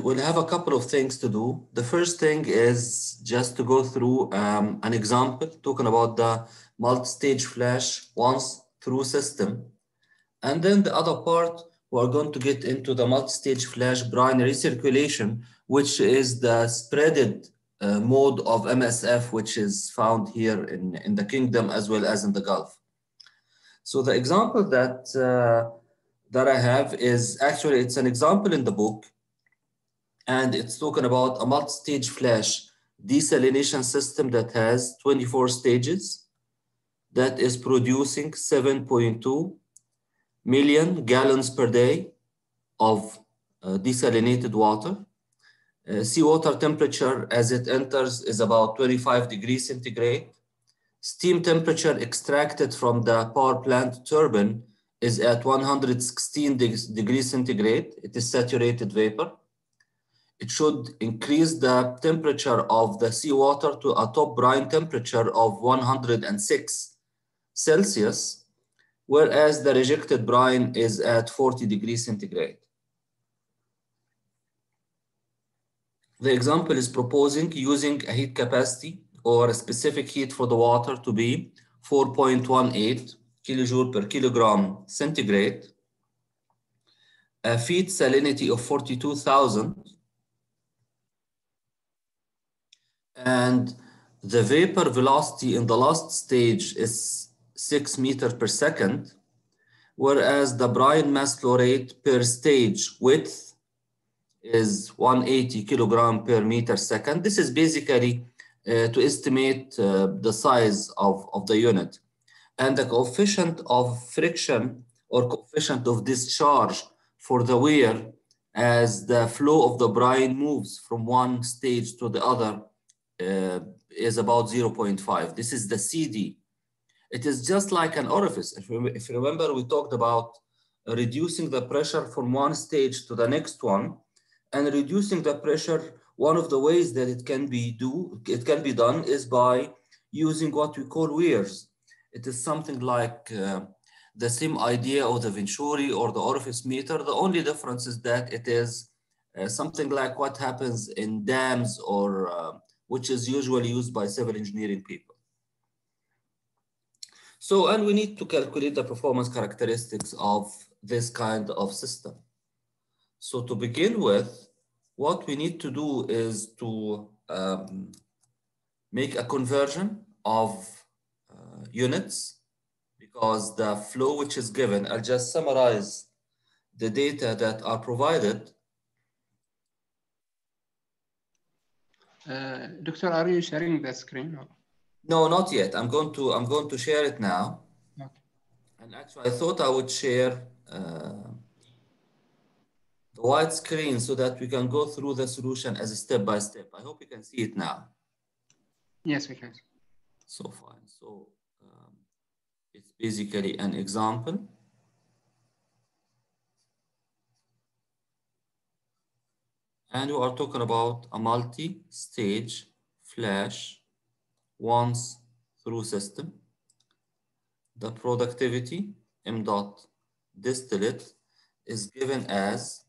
we'll have a couple of things to do. The first thing is just to go through um, an example talking about the multi-stage flash once through system. And then the other part, we're going to get into the multi-stage flash brine recirculation, which is the spreaded uh, mode of MSF, which is found here in, in the kingdom as well as in the Gulf. So the example that, uh, that I have is actually, it's an example in the book and it's talking about a multi-stage flash desalination system that has 24 stages that is producing 7.2 million gallons per day of uh, desalinated water. Uh, seawater temperature as it enters is about 25 degrees centigrade. Steam temperature extracted from the power plant turbine is at 116 degrees centigrade. It is saturated vapor it should increase the temperature of the seawater to a top brine temperature of 106 Celsius, whereas the rejected brine is at 40 degrees centigrade. The example is proposing using a heat capacity or a specific heat for the water to be 4.18 kilojoule per kilogram centigrade, a feed salinity of 42,000, and the vapor velocity in the last stage is 6 meters per second, whereas the brine mass flow rate per stage width is 180 kilogram per meter second. This is basically uh, to estimate uh, the size of, of the unit. And the coefficient of friction or coefficient of discharge for the weir as the flow of the brine moves from one stage to the other is about 0.5. This is the CD. It is just like an orifice. If you, if you remember, we talked about reducing the pressure from one stage to the next one and reducing the pressure. One of the ways that it can be do it can be done is by using what we call weirs. It is something like uh, the same idea of the Venturi or the orifice meter. The only difference is that it is uh, something like what happens in dams or uh, which is usually used by civil engineering people. So, and we need to calculate the performance characteristics of this kind of system. So to begin with, what we need to do is to um, make a conversion of uh, units because the flow which is given, I'll just summarize the data that are provided Uh, Doctor, are you sharing the screen? Or? No, not yet. I'm going to I'm going to share it now. Okay. And actually, I thought I would share uh, the white screen so that we can go through the solution as a step by step. I hope you can see it now. Yes, we can. So fine. So um, it's basically an example. And we are talking about a multi-stage flash once through system. The productivity m dot distillate is given as,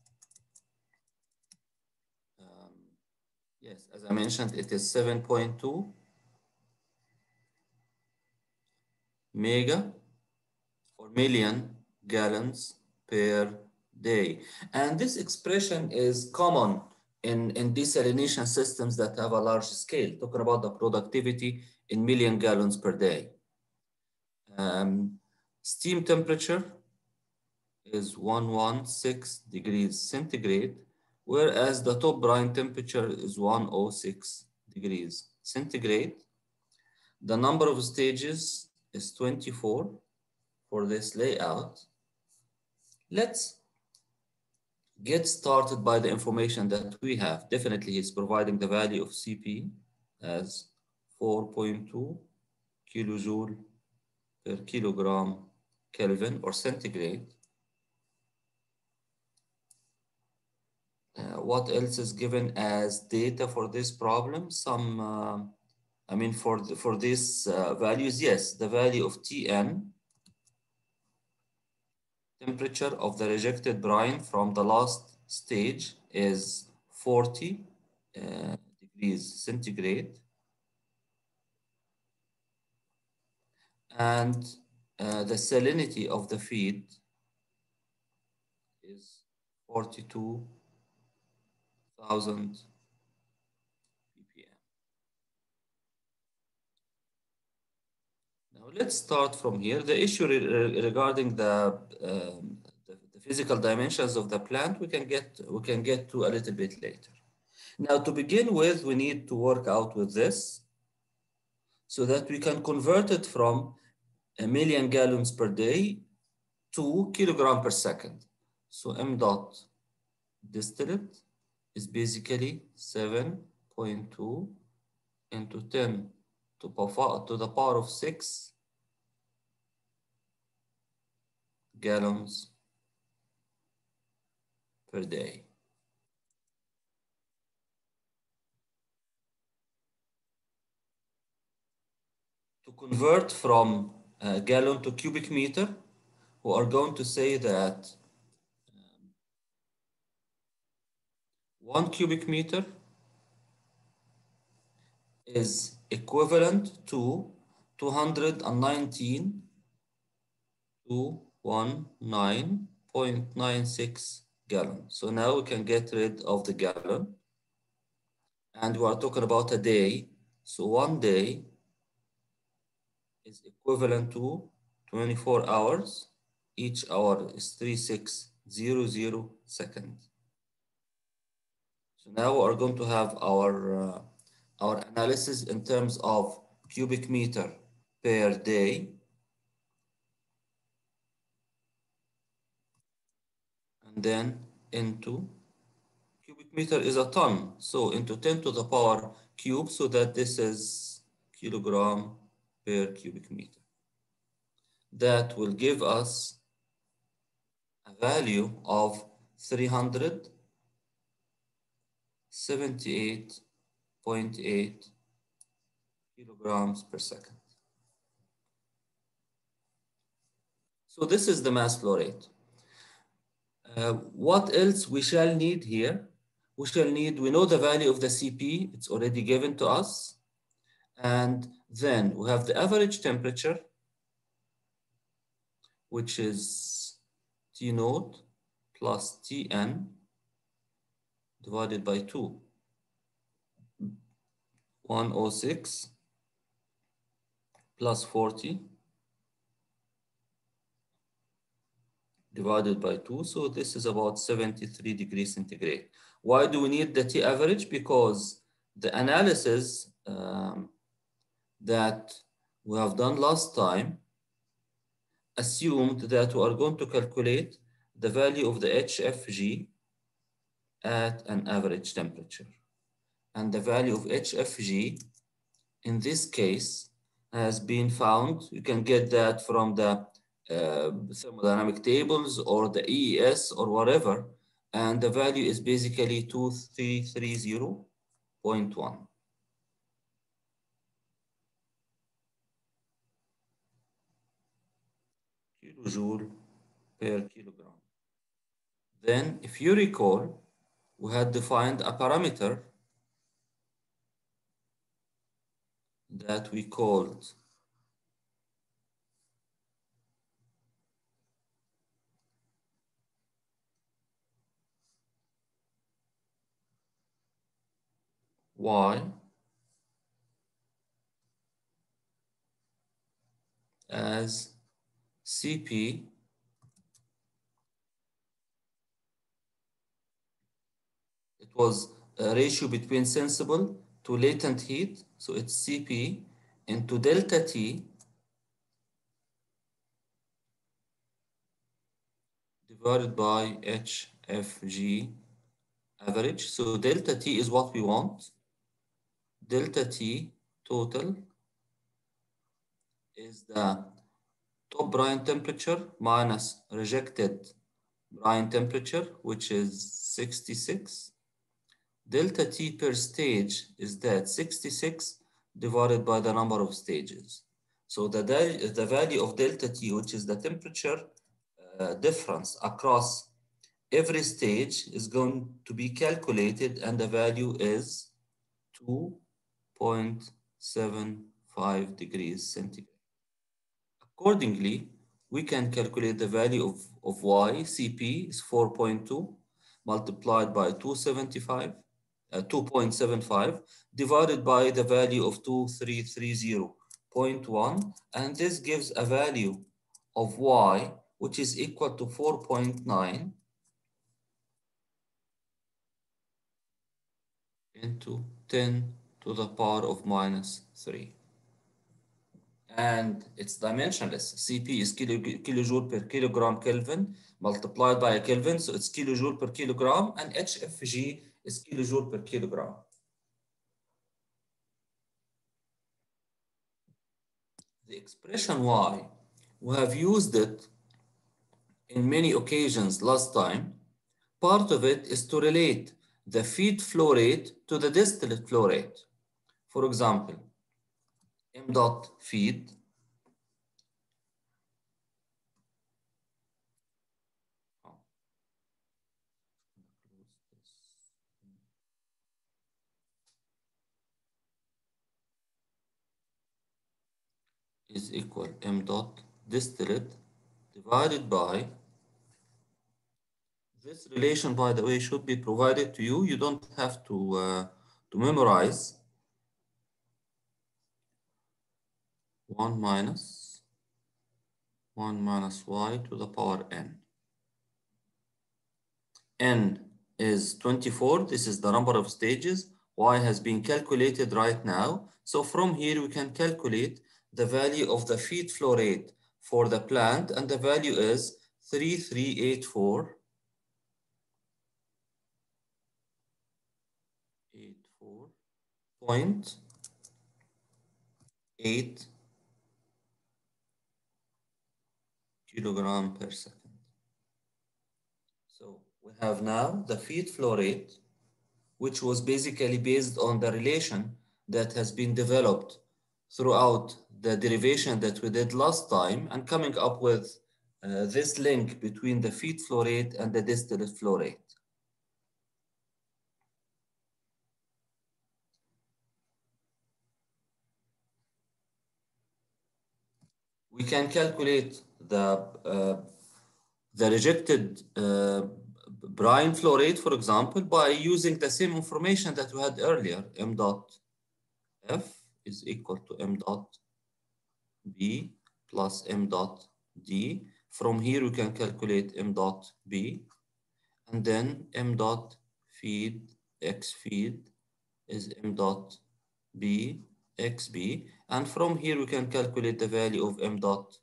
um, yes, as I mentioned, it is 7.2 mega or million gallons per day. And this expression is common in, in desalination systems that have a large scale, talking about the productivity in million gallons per day. Um, steam temperature is 116 degrees centigrade, whereas the top brine temperature is 106 degrees centigrade. The number of stages is 24 for this layout. Let's get started by the information that we have. Definitely he's providing the value of CP as 4.2 kilojoule per kilogram Kelvin or centigrade. Uh, what else is given as data for this problem? Some, uh, I mean, for, the, for these uh, values, yes, the value of Tn temperature of the rejected brine from the last stage is 40 uh, degrees centigrade. And uh, the salinity of the feed is 42,000 ppm. Now let's start from here. The issue re regarding the, um, the, the physical dimensions of the plant, we can get we can get to a little bit later. Now to begin with, we need to work out with this so that we can convert it from a million gallons per day to kilogram per second. So m dot distillate is basically 7.2 into 10 to, the power of 6 gallons per day. To convert from a gallon to cubic meter, we are going to say that um, one cubic meter is equivalent to 219 to 19.96 gallon. So now we can get rid of the gallon. And we are talking about a day. So one day is equivalent to 24 hours. Each hour is 3600 seconds. So now we are going to have our, uh, our analysis in terms of cubic meter per day. Then into cubic meter is a ton. So into 10 to the power cube, so that this is kilogram per cubic meter. That will give us a value of 378.8 kilograms per second. So this is the mass flow rate. Uh, what else we shall need here? We shall need, we know the value of the CP, it's already given to us. And then we have the average temperature, which is T naught plus Tn divided by 2. 106 plus 40 divided by 2. So this is about 73 degrees centigrade. Why do we need the T average? Because the analysis um, that we have done last time assumed that we are going to calculate the value of the HFG at an average temperature. And the value of HFG in this case has been found. You can get that from the uh, thermodynamic tables or the EES or whatever. And the value is basically 2330.1. kilojoule per kilogram. Then, if you recall, we had defined a parameter that we called y as CP it was a ratio between sensible to latent heat. So it's CP into delta T divided by HFG average. So delta T is what we want. Delta T total is the top brine temperature minus rejected brine temperature, which is 66. Delta T per stage is that 66 divided by the number of stages. So the, the value of delta T, which is the temperature uh, difference across every stage is going to be calculated and the value is 2.75 degrees centigrade. Accordingly, we can calculate the value of, of y, Cp is 4.2 multiplied by 275, uh, 2.75 divided by the value of 2330.1 and this gives a value of y which is equal to 4.9 into 10 to the power of minus 3. And it's dimensionless. Cp is kilo, kilojoule per kilogram Kelvin multiplied by a Kelvin, so it's kilojoule per kilogram, and HFG is kilojoule per kilogram. The expression Y, we have used it in many occasions last time. Part of it is to relate the feed flow rate to the distillate flow rate. For example, m dot feed is equal m dot distillate divided by this relation, by the way, should be provided to you. You don't have to, uh, to memorize. 1 minus 1 minus y to the power n. n is 24. This is the number of stages. y has been calculated right now. So from here, we can calculate the value of the feed flow rate for the plant, and the value is 3384. Kilogram per second. So we have now the feed flow rate, which was basically based on the relation that has been developed throughout the derivation that we did last time and coming up with uh, this link between the feed flow rate and the distillate flow rate. we can calculate the uh, the rejected uh, brine flow rate, for example, by using the same information that we had earlier. m dot f is equal to m dot b plus m dot d. From here, we can calculate m dot b, and then m dot feed x feed is m dot b xb and from here we can calculate the value of m dot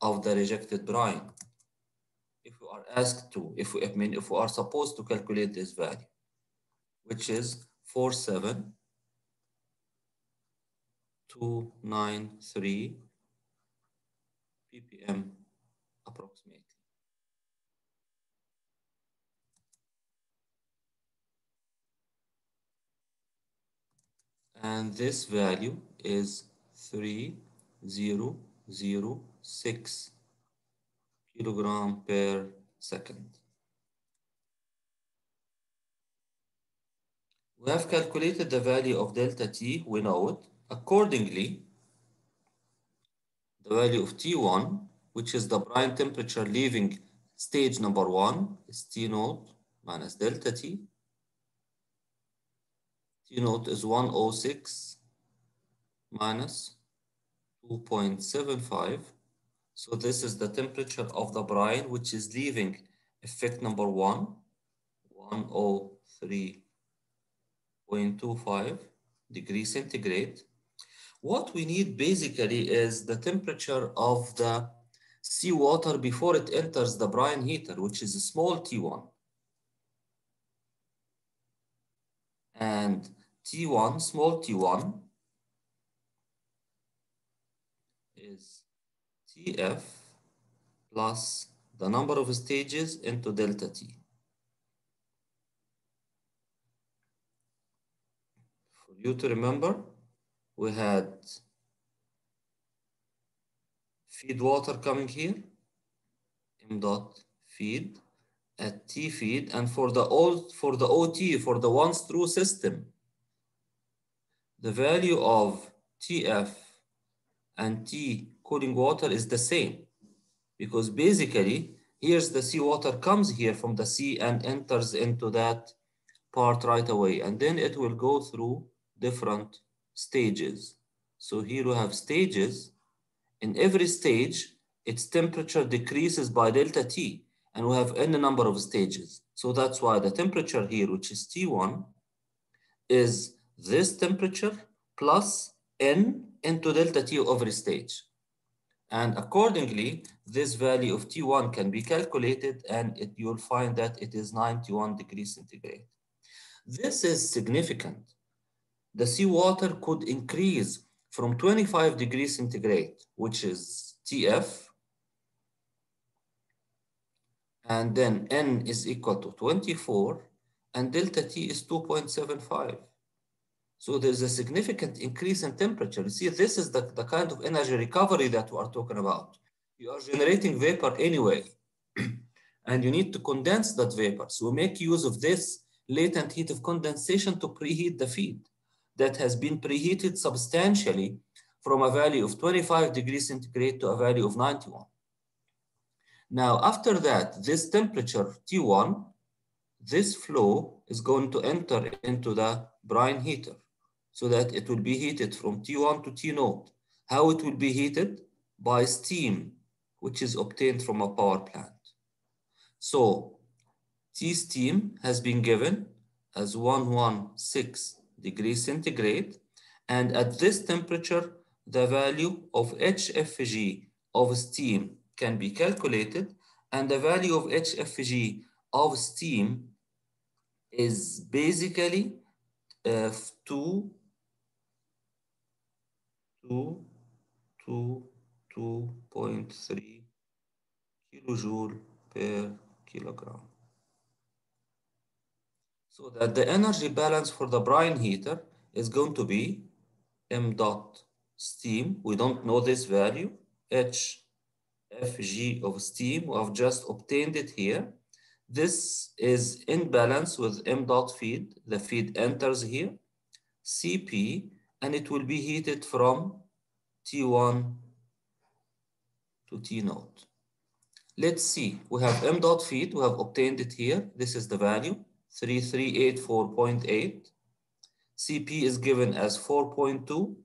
of the rejected brine if we are asked to if we I mean if we are supposed to calculate this value which is 47293 ppm approximately. And this value is 3006 kilogram per second. We have calculated the value of delta T, we know it. Accordingly, the value of T1, which is the brine temperature leaving stage number one, is T naught minus delta T. T naught is 106 minus 2.75. So this is the temperature of the brine, which is leaving effect number one, 103.25 degrees centigrade. What we need basically is the temperature of the seawater before it enters the brine heater, which is a small T1. And T1, small T1, is Tf plus the number of stages into delta T. For you to remember, we had feed water coming here, m dot feed, at T feed and for the old for the OT for the once through system the value of TF and T cooling water is the same. Because basically here's the seawater comes here from the sea and enters into that part right away. And then it will go through different stages. So here we have stages. In every stage its temperature decreases by delta T. And we have n number of stages. So that's why the temperature here which is T1 is this temperature plus N into delta T of every stage and accordingly, this value of T1 can be calculated and it, you'll find that it is 91 degrees centigrade. This is significant. The seawater could increase from 25 degrees centigrade, which is TF, and then N is equal to 24, and delta T is 2.75. So there's a significant increase in temperature. You see, this is the, the kind of energy recovery that we are talking about. You are generating vapor anyway, and you need to condense that vapor. So we make use of this latent heat of condensation to preheat the feed that has been preheated substantially from a value of 25 degrees centigrade to a value of 91. Now, after that, this temperature, T1, this flow is going to enter into the brine heater so that it will be heated from T1 to T node. How it will be heated? By steam, which is obtained from a power plant. So T steam has been given as 116 degrees centigrade. And at this temperature, the value of HFG of steam can be calculated. And the value of HFG of steam is basically uh, 2 to 2.3 kilojoule per kilogram. So that the energy balance for the brine heater is going to be m dot steam. We don't know this value, h fg of steam. We have just obtained it here. This is in balance with m dot feed. The feed enters here. Cp and it will be heated from T1 to T node. Let's see, we have m dot feed, we have obtained it here. This is the value, 3384.8. CP is given as 4.2.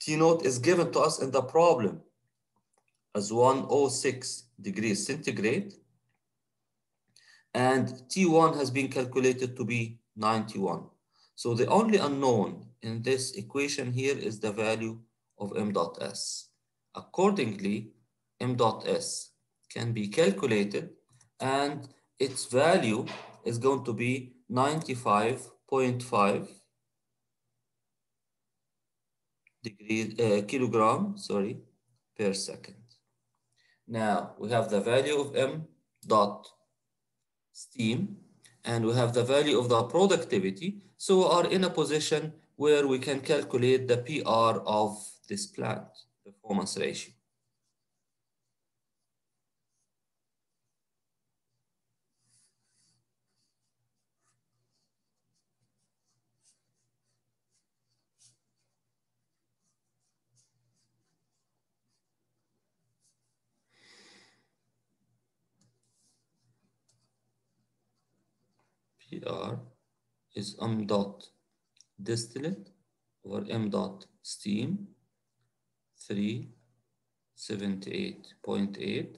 T node is given to us in the problem as 106 degrees centigrade. And T1 has been calculated to be 91. So the only unknown in this equation here is the value of m dot s. Accordingly, m dot s can be calculated and its value is going to be 95.5 degree uh, kilogram, sorry, per second. Now we have the value of m dot steam and we have the value of the productivity. So we are in a position where we can calculate the PR of this plant, performance ratio. PR is m dot distillate over m dot steam 378.8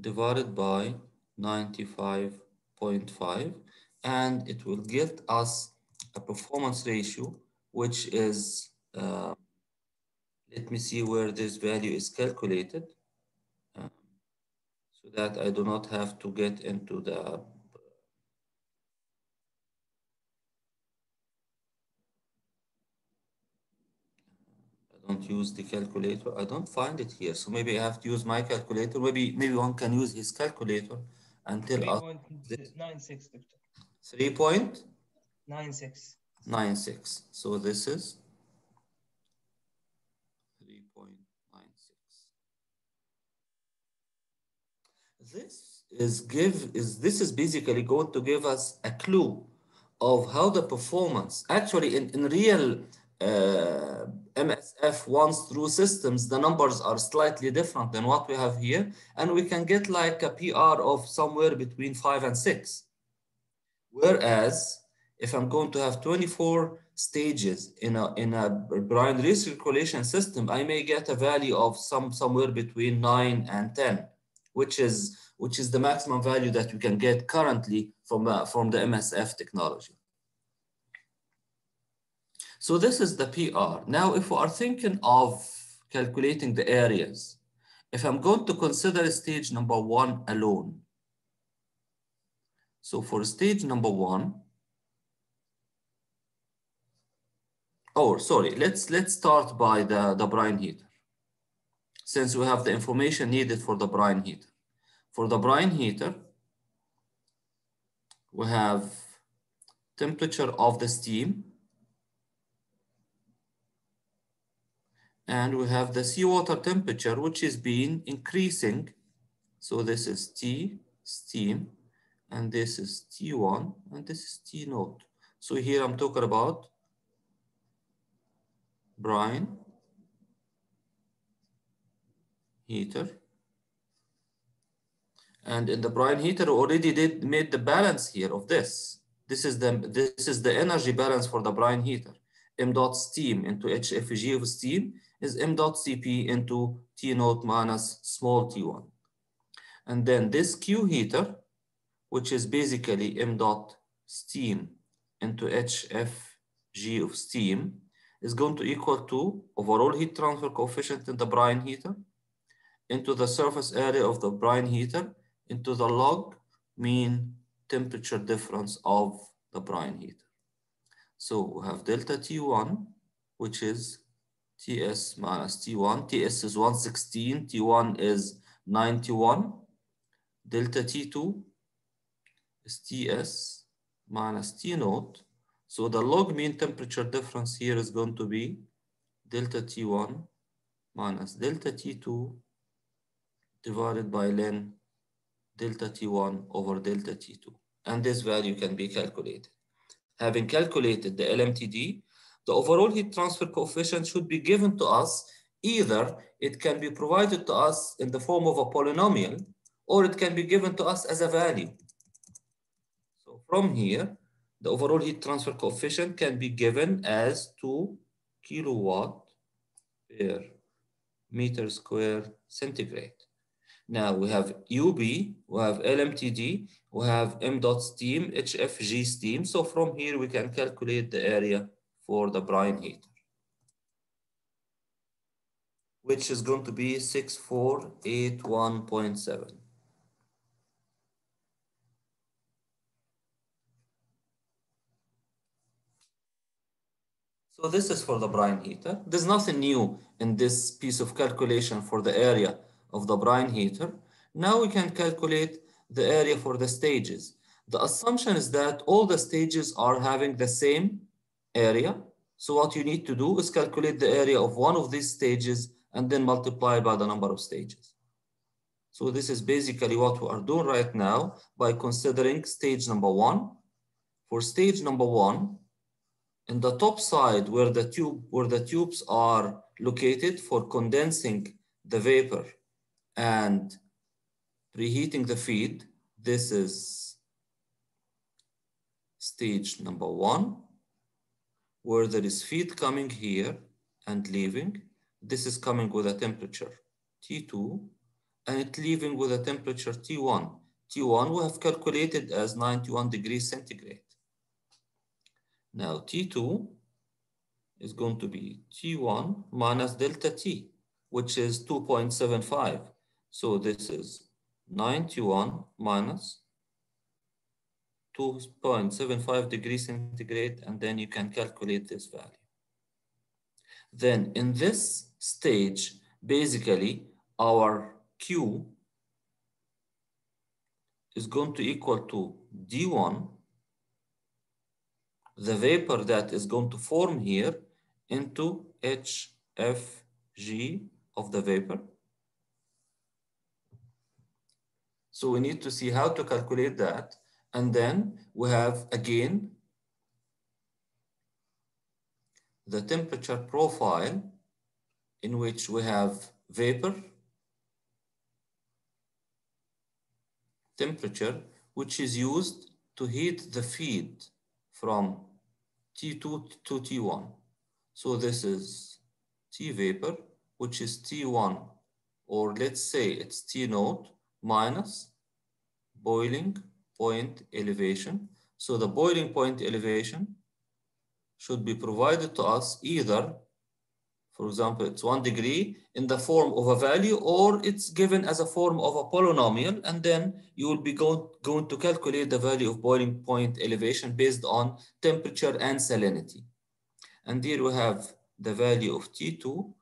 divided by 95.5 and it will get us a performance ratio which is uh, let me see where this value is calculated. Um, so that I do not have to get into the don't use the calculator. I don't find it here. So maybe I have to use my calculator. Maybe maybe one can use his calculator and tell us. 3.96, 3.96. 96. So this is 3.96. This is give is this is basically going to give us a clue of how the performance actually in, in real uh, MSF once through systems, the numbers are slightly different than what we have here. And we can get like a PR of somewhere between five and six. Whereas if I'm going to have 24 stages in a, in a brine recirculation system, I may get a value of some somewhere between nine and 10, which is, which is the maximum value that you can get currently from, uh, from the MSF technology. So this is the PR. Now, if we are thinking of calculating the areas, if I'm going to consider stage number one alone, so for stage number one, oh, sorry, let's, let's start by the, the brine heater. Since we have the information needed for the brine heater. For the brine heater, we have temperature of the steam, and we have the seawater temperature, which is being increasing. So this is T steam, and this is T1, and this is T naught. So here I'm talking about brine heater. And in the brine heater already did made the balance here of this. This is the this is the energy balance for the brine heater. M dot steam into HFG of steam is m dot Cp into T naught minus small t1. And then this Q heater, which is basically m dot steam into HFG of steam, is going to equal to overall heat transfer coefficient in the brine heater into the surface area of the brine heater into the log mean temperature difference of the brine heater. So we have delta T1, which is TS minus T1. TS is 116, T1 is 91. Delta T2 is TS minus T naught. So the log mean temperature difference here is going to be delta T1 minus delta T2 divided by ln delta T1 over delta T2. And this value can be calculated. Having calculated the LMTD, the overall heat transfer coefficient should be given to us. Either it can be provided to us in the form of a polynomial, or it can be given to us as a value. So from here, the overall heat transfer coefficient can be given as 2 kilowatt per meter square centigrade. Now we have UB, we have LMTD, we have M dot steam, HFG steam. So from here we can calculate the area for the brine heater, which is going to be 6481.7. So this is for the brine heater. There's nothing new in this piece of calculation for the area of the brine heater. Now we can calculate the area for the stages. The assumption is that all the stages are having the same area. So what you need to do is calculate the area of one of these stages and then multiply by the number of stages. So this is basically what we are doing right now by considering stage number one. For stage number one, in the top side where the tube where the tubes are located for condensing the vapor and preheating the feed, this is stage number one, where there is feed coming here and leaving. This is coming with a temperature T2, and it leaving with a temperature T1. T1 we have calculated as 91 degrees centigrade. Now T2 is going to be T1 minus delta T, which is 2.75. So this is 91 minus 2.75 degrees centigrade, and then you can calculate this value. Then in this stage, basically our Q is going to equal to D1, the vapor that is going to form here into HFG of the vapor. So we need to see how to calculate that. And then we have again the temperature profile in which we have vapor, temperature, which is used to heat the feed from T2 to T1. So this is T vapor, which is T1, or let's say it's T naught minus boiling point elevation. So the boiling point elevation should be provided to us either, for example, it's one degree in the form of a value, or it's given as a form of a polynomial, and then you will be going, going to calculate the value of boiling point elevation based on temperature and salinity. And here we have the value of T2.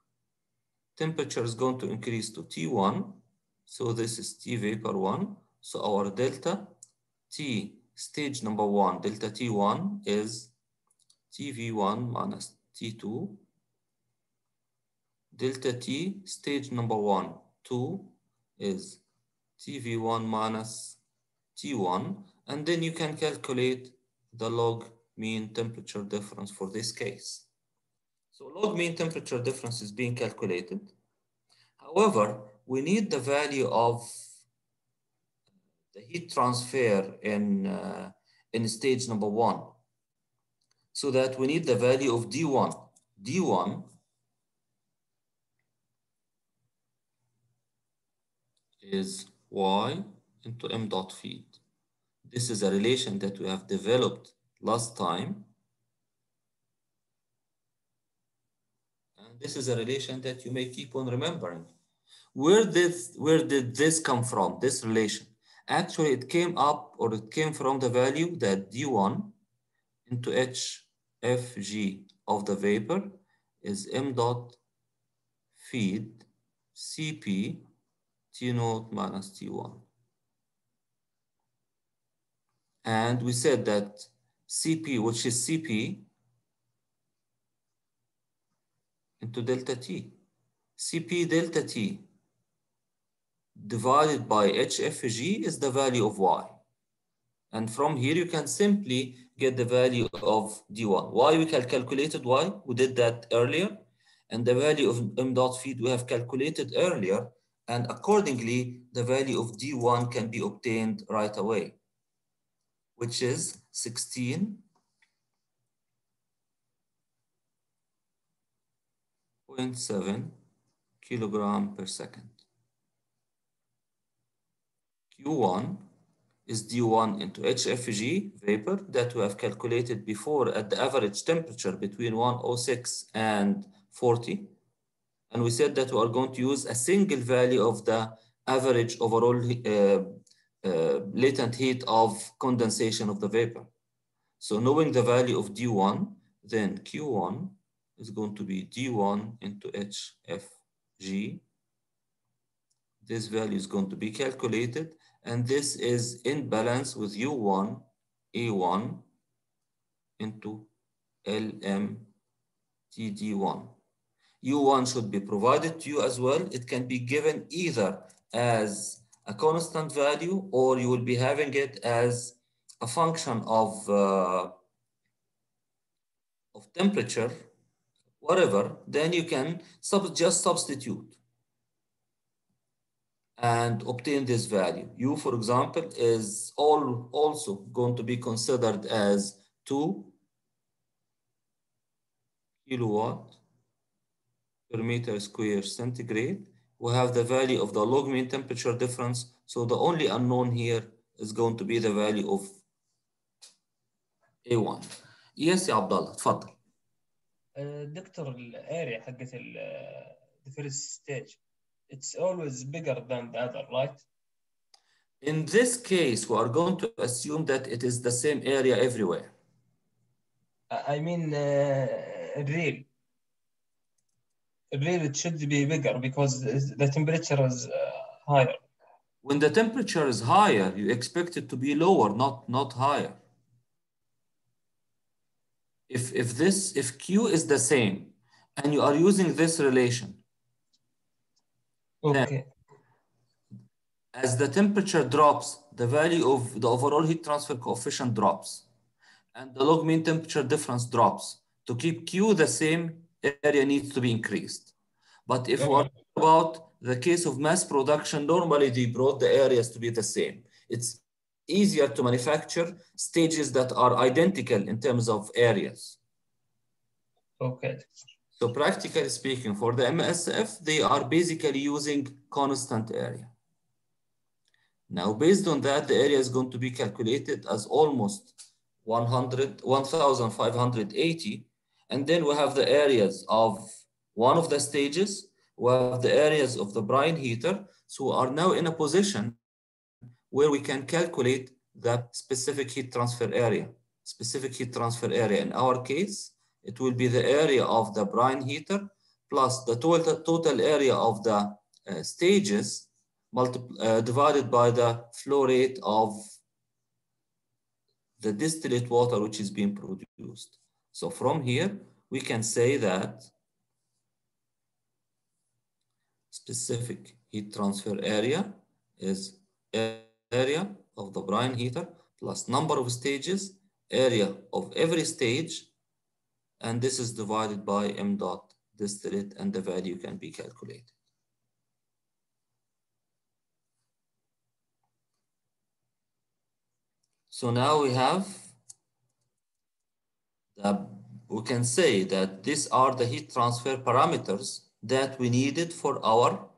Temperature is going to increase to T1. So this is T vapor 1. So our delta T stage number 1, delta T1 is TV1 minus T2. Delta T stage number 1, 2 is TV1 minus T1. And then you can calculate the log mean temperature difference for this case. So log mean temperature difference is being calculated. However, we need the value of the heat transfer in, uh, in stage number one. So that we need the value of D1. D1 is Y into M dot feed. This is a relation that we have developed last time. And this is a relation that you may keep on remembering. Where did, where did this come from, this relation? Actually, it came up or it came from the value that D1 into HFG of the vapor is M dot feed CP T naught minus T1. And we said that CP, which is CP, into delta T. CP delta T divided by HFG is the value of Y. And from here, you can simply get the value of D1. Why we calculated Y? We did that earlier. And the value of M dot feed we have calculated earlier. And accordingly, the value of D1 can be obtained right away, which is 16 0.7 kilogram per second. Q1 is D1 into HFG vapor that we have calculated before at the average temperature between 106 and 40. And we said that we are going to use a single value of the average overall uh, uh, latent heat of condensation of the vapor. So knowing the value of D1, then Q1 is going to be D1 into HFG. This value is going to be calculated, and this is in balance with U1, A1 into LMTD1. U1 should be provided to you as well. It can be given either as a constant value or you will be having it as a function of, uh, of temperature, whatever, then you can sub just substitute and obtain this value. U, for example, is all also going to be considered as 2 kilowatt per meter square centigrade. We have the value of the log mean temperature difference. So the only unknown here is going to be the value of A1. Yes, يا عبد الله تفضل. دكتور الاريا حقت the first stage it's always bigger than the other right In this case, we are going to assume that it is the same area everywhere. I mean uh, real real it should be bigger because the temperature is uh, higher When the temperature is higher, you expect it to be lower, not, not higher. If, if this, if Q is the same, and you are using this relation, okay as the temperature drops, the value of the overall heat transfer coefficient drops, and the log mean temperature difference drops. To keep Q the same, area needs to be increased. But if we're about the case of mass production, normally they brought the areas to be the same. It's easier to manufacture stages that are identical in terms of areas. Okay. So practically speaking, for the MSF, they are basically using constant area. Now, based on that, the area is going to be calculated as almost 100, 1,580. And then we have the areas of one of the stages, we have the areas of the brine heater. So we are now in a position where we can calculate that specific heat transfer area. Specific heat transfer area. In our case, it will be the area of the brine heater plus the total, total area of the uh, stages uh, divided by the flow rate of the distillate water which is being produced. So from here, we can say that specific heat transfer area is area of the brine heater plus number of stages, area of every stage, and this is divided by m dot distillate and the value can be calculated. So now we have, the, we can say that these are the heat transfer parameters that we needed for our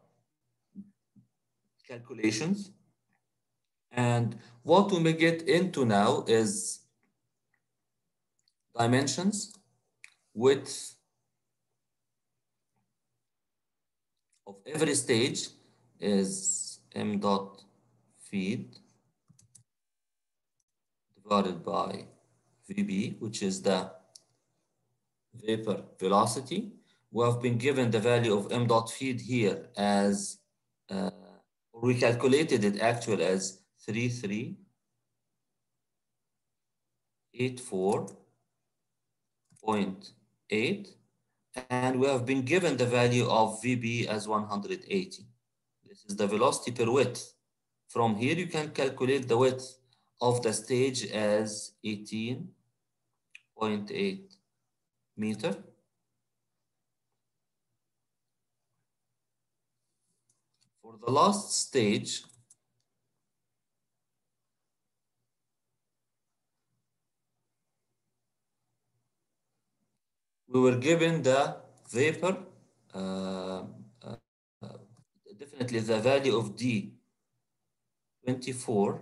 calculations. And what we may get into now is dimensions, width of every stage is m dot feed divided by VB, which is the vapor velocity. We have been given the value of m dot feed here as, uh, we calculated it actually as 3384.8 and we have been given the value of VB as 180. This is the velocity per width. From here you can calculate the width of the stage as 18.8 meter. For the last stage, we were given the vapor, uh, uh, definitely the value of D24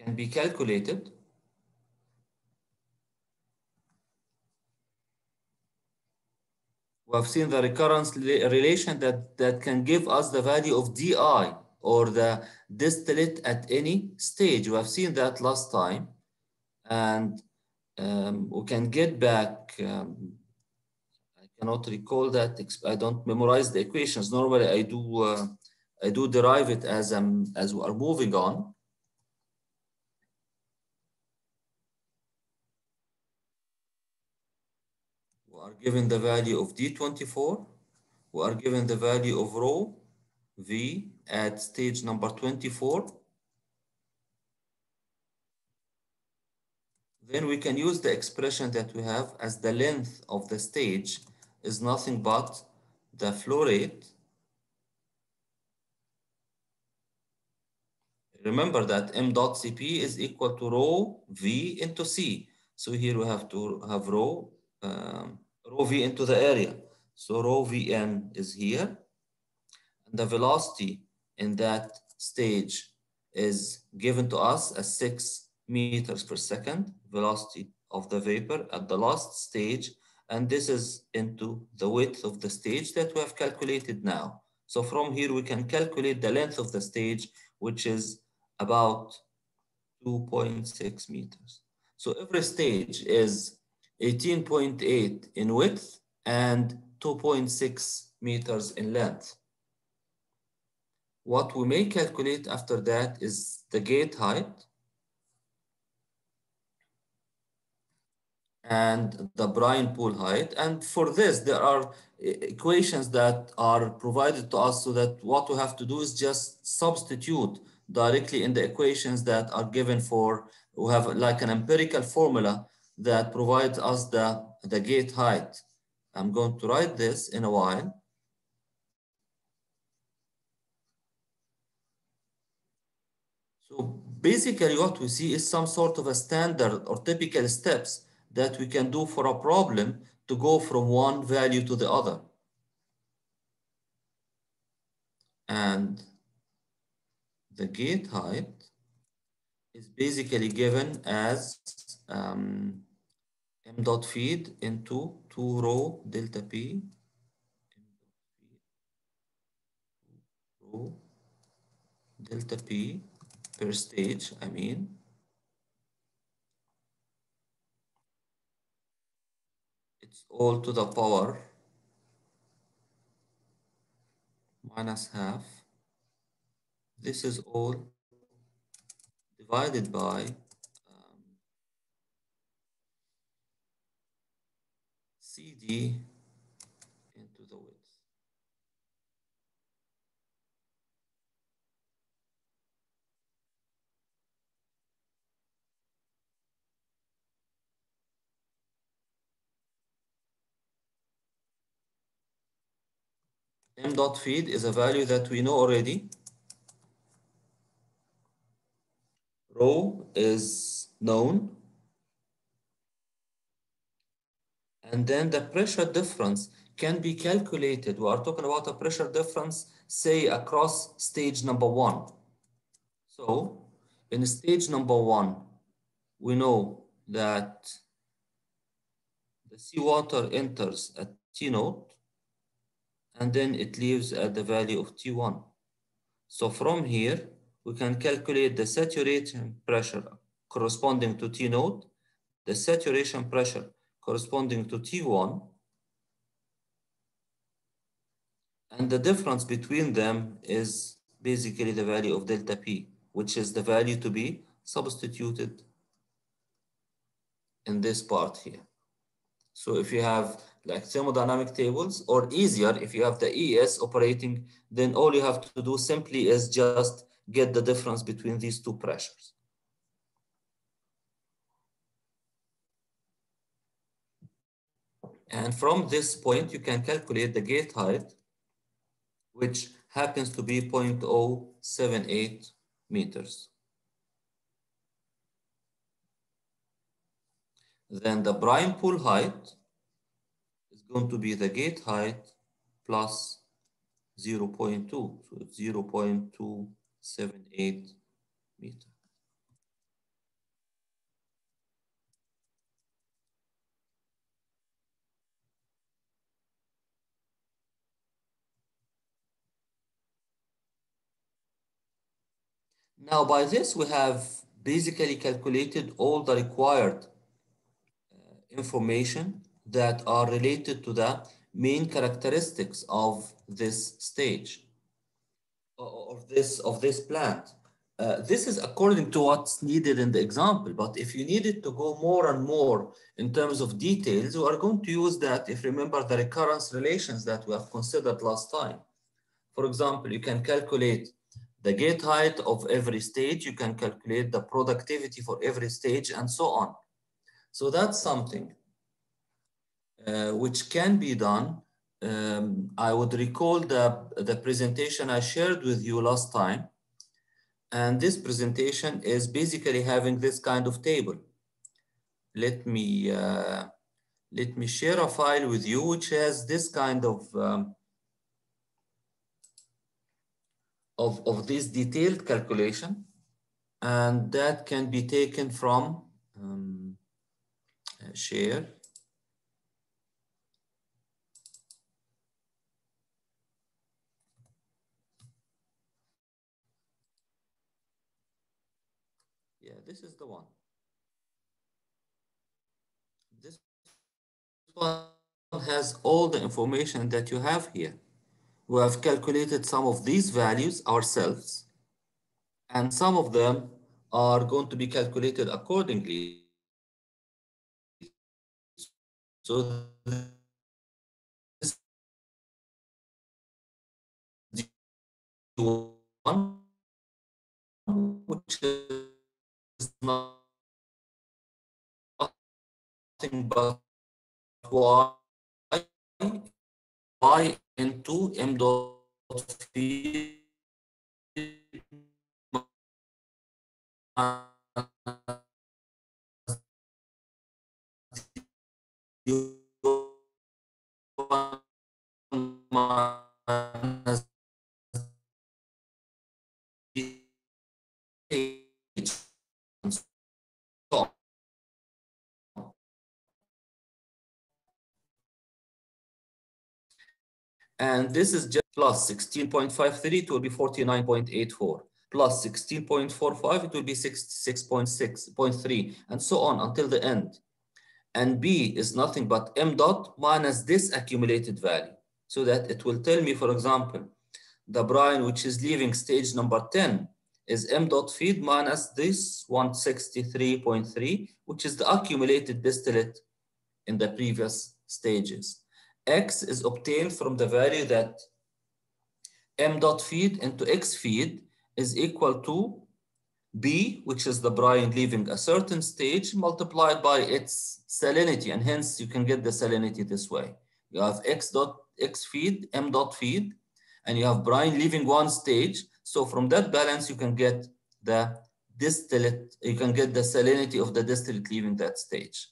can be calculated. We have seen the recurrence relation that, that can give us the value of DI or the distillate at any stage. We have seen that last time. And um, we can get back, um, I cannot recall that, I don't memorize the equations. Normally I do, uh, I do derive it as, um, as we are moving on. We are given the value of D24. We are given the value of rho V at stage number 24. Then we can use the expression that we have as the length of the stage is nothing but the flow rate. Remember that m dot Cp is equal to rho V into C. So here we have to have rho, um, rho V into the area. So rho Vn is here. And the velocity in that stage is given to us as 6 meters per second velocity of the vapor at the last stage. And this is into the width of the stage that we have calculated now. So from here, we can calculate the length of the stage, which is about 2.6 meters. So every stage is 18.8 in width and 2.6 meters in length. What we may calculate after that is the gate height and the brine pool height. And for this, there are uh, equations that are provided to us so that what we have to do is just substitute directly in the equations that are given for, we have like an empirical formula that provides us the, the gate height. I'm going to write this in a while. So basically what we see is some sort of a standard or typical steps that we can do for a problem to go from one value to the other. And the gate height is basically given as um, m dot feed into 2 rho delta p rho delta p per stage, I mean. It's all to the power minus half. This is all divided by um, CD into the width. M dot feed is a value that we know already. Rho is known. And then the pressure difference can be calculated. We are talking about a pressure difference, say across stage number one. So in stage number one, we know that the seawater enters at T naught and then it leaves at the value of T1. So from here, we can calculate the saturation pressure corresponding to T naught, the saturation pressure corresponding to T1, and the difference between them is basically the value of delta P, which is the value to be substituted in this part here. So if you have like thermodynamic tables or easier, if you have the EES operating, then all you have to do simply is just get the difference between these two pressures. And from this point, you can calculate the gate height, which happens to be 0.078 meters. Then the brine pool height going to be the gate height plus 0 0.2, so it's 0 0.278 meter. Now by this, we have basically calculated all the required uh, information that are related to the main characteristics of this stage of this of this plant. Uh, this is according to what's needed in the example, but if you needed to go more and more in terms of details, we are going to use that if remember the recurrence relations that we have considered last time. For example, you can calculate the gate height of every stage, you can calculate the productivity for every stage and so on. So that's something which can be done. Um, I would recall the, the presentation I shared with you last time. And this presentation is basically having this kind of table. Let me, uh, let me share a file with you which has this kind of um, of, of this detailed calculation and that can be taken from um, uh, share yeah this is the one this has all the information that you have here we have calculated some of these values ourselves, and some of them are going to be calculated accordingly. So this one, which is nothing but y y into m dot v minus And this is just plus 16.53, it will be 49.84. Plus 16.45, it will be 66.6.3, and so on until the end. And B is nothing but m dot minus this accumulated value. So that it will tell me, for example, the brine which is leaving stage number 10 is m dot feed minus this 163.3, which is the accumulated distillate in the previous stages. X is obtained from the value that m dot feed into x feed is equal to B, which is the brine leaving a certain stage, multiplied by its salinity, and hence you can get the salinity this way. You have x dot x feed, m dot feed, and you have brine leaving one stage. So from that balance, you can get the distillate, you can get the salinity of the distillate leaving that stage.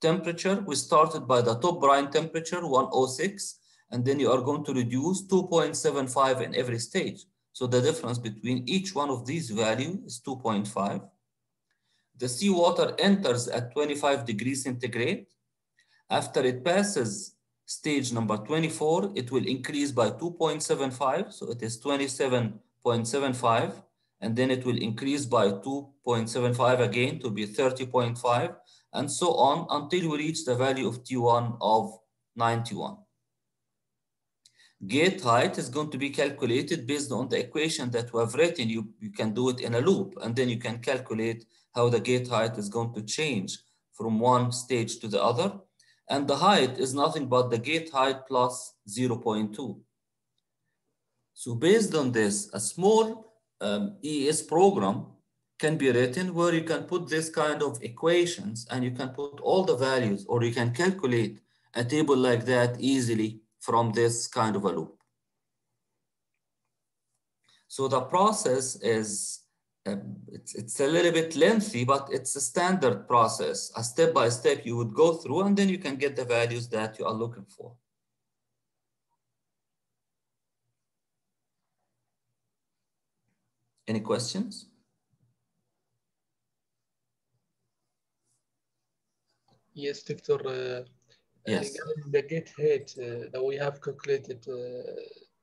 Temperature, we started by the top brine temperature, 106, and then you are going to reduce 2.75 in every stage. So the difference between each one of these values is 2.5. The seawater enters at 25 degrees centigrade. After it passes stage number 24, it will increase by 2.75. So it is 27.75. And then it will increase by 2.75 again to be 30.5 and so on until we reach the value of T1 of 91. Gate height is going to be calculated based on the equation that we have written. You, you can do it in a loop, and then you can calculate how the gate height is going to change from one stage to the other. And the height is nothing but the gate height plus 0.2. So based on this, a small um, EES program can be written where you can put this kind of equations and you can put all the values or you can calculate a table like that easily from this kind of a loop. So the process is, um, it's, it's a little bit lengthy, but it's a standard process. A step by step you would go through and then you can get the values that you are looking for. Any questions? Yes, Doctor. Uh, Yes. regarding the gate height uh, that we have calculated uh,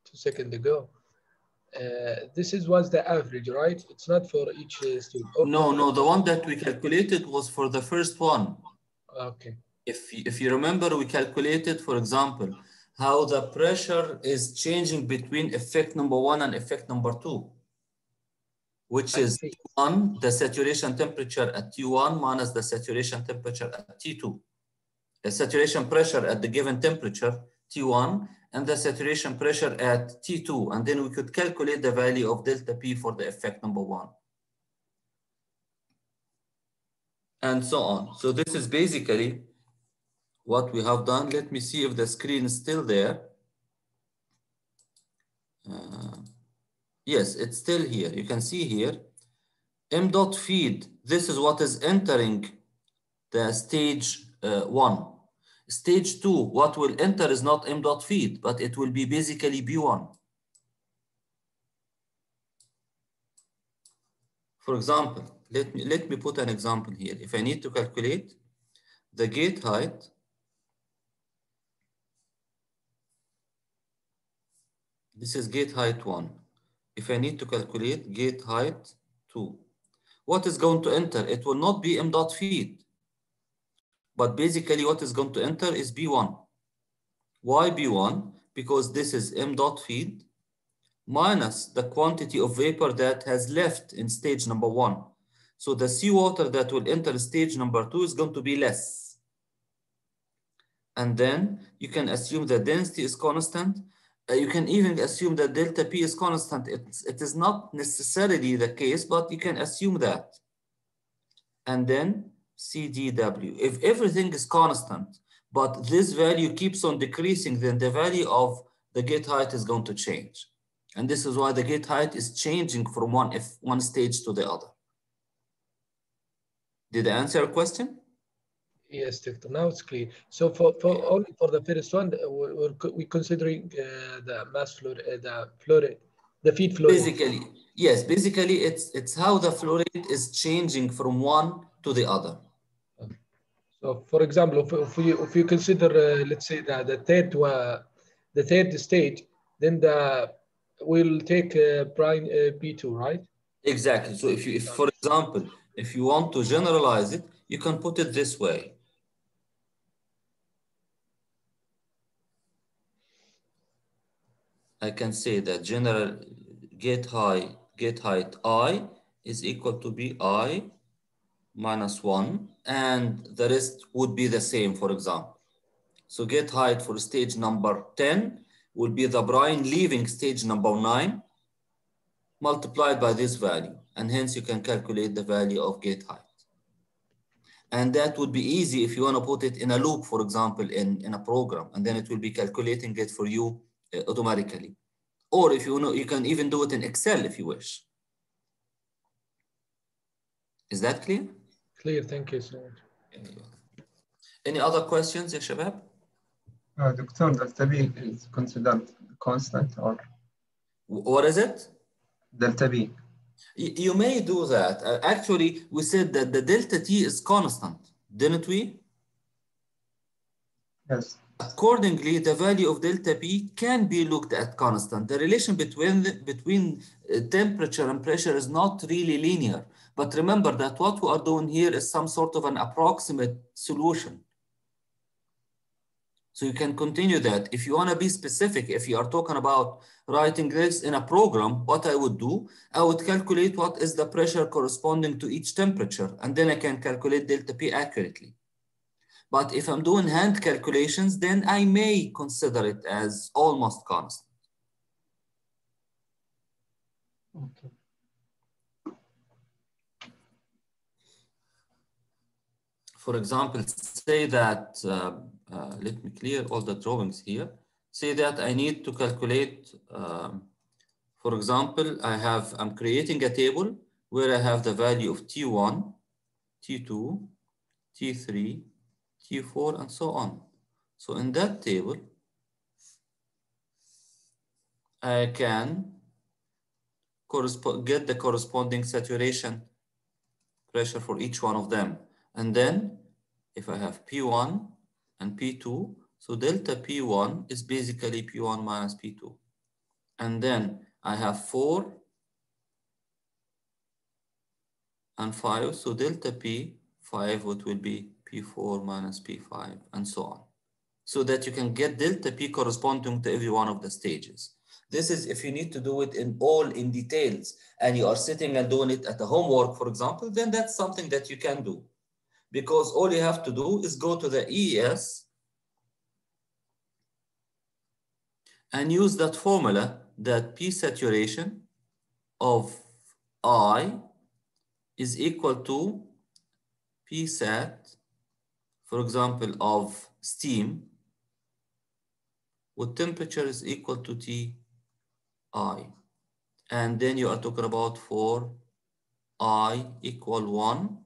two seconds ago, uh, this is was the average, right? It's not for each uh, student. Or- No, no, the one that we calculated was for the first one. Okay. If, if you remember, we calculated, for example, how the pressure is changing between effect number one and effect number two, which is see. one, the saturation temperature at T1 minus the saturation temperature at T2. The saturation pressure at the given temperature, T1, and the saturation pressure at T2. And then we could calculate the value of delta P for the effect number one. And so on. So this is basically what we have done. Let me see if the screen is still there. Uh, yes, it's still here. You can see here, m dot feed. This is what is entering the stage uh, one. Stage two, what will enter is not m dot feed, but it will be basically B1. For example, let me, let me put an example here. If I need to calculate the gate height, this is gate height one. If I need to calculate gate height two, what is going to enter? It will not be m dot feed, but basically what is going to enter is B1. Why B1? Because this is m dot feed minus the quantity of vapor that has left in stage number one. So the seawater that will enter stage number two is going to be less. And then you can assume the density is constant. Uh, you can even assume that delta P is constant. It's, it is not necessarily the case, but you can assume that. And then CDW. If everything is constant, but this value keeps on decreasing, then the value of the gate height is going to change. And this is why the gate height is changing from one, if one stage to the other. Did I answer your question? Yes, Doctor. Now it's clear. So for, for only for the first one, uh, we're, we're we're considering uh, the mass flow, uh, the flow rate, the feed flow. rate. Basically, yes, basically it's it's how the flow rate is changing from one to the other. So for example, if, if you if you consider uh, let's say the the third uh, the third stage, then the we'll take uh, prime uh, P2, right? Exactly. So if you, if for example, if you want to generalize it, you can put it this way. I can say that general gate height gate height i is equal to bi minus 1 and the rest would be the same for example. So gate height for stage number 10 will be the brine leaving stage number 9 multiplied by this value and hence you can calculate the value of gate height. And that would be easy if you want to put it in a loop for example in in a program and then it will be calculating it for you automatically or if you know you can even do it in excel if you wish is that clear Clear. Thank you so much. any other questions يا شباب Uh, Doctor, delta B is considered constant or what is it delta B? Y- you may do that Uh, actually we said that the delta t is constant didn't we Yes. Accordingly, the value of delta P can be looked at constant. The relation between, between uh, temperature and pressure is not really linear. But remember that what we are doing here is some sort of an approximate solution. So you can continue that. If you want to be specific, if you are talking about writing this in a program, what I would do, I would calculate what is the pressure corresponding to each temperature, and then I can calculate delta P accurately. But if I'm doing hand calculations, then I may consider it as almost constant. Okay. For example, say that, uh, uh, let me clear all the drawings here. Say that I need to calculate, um, for example, I have, I'm creating a table where I have the value of T1, T2, T3, T4, and so on. So in that table, I can get the corresponding saturation pressure for each one of them. And then if I have P1 and P2, so delta P1 is basically P1 minus P2. And then I have 4 and 5, so delta P5, what will be P4 minus P5, and so on. So that you can get delta P corresponding to every one of the stages. This is if you need to do it in all in details and you are sitting and doing it at the homework, for example, then that's something that you can do. Because all you have to do is go to the EES and use that formula that P saturation of I is equal to P sat, for example, of steam with temperature is equal to T I. And then you are talking about for I equal 1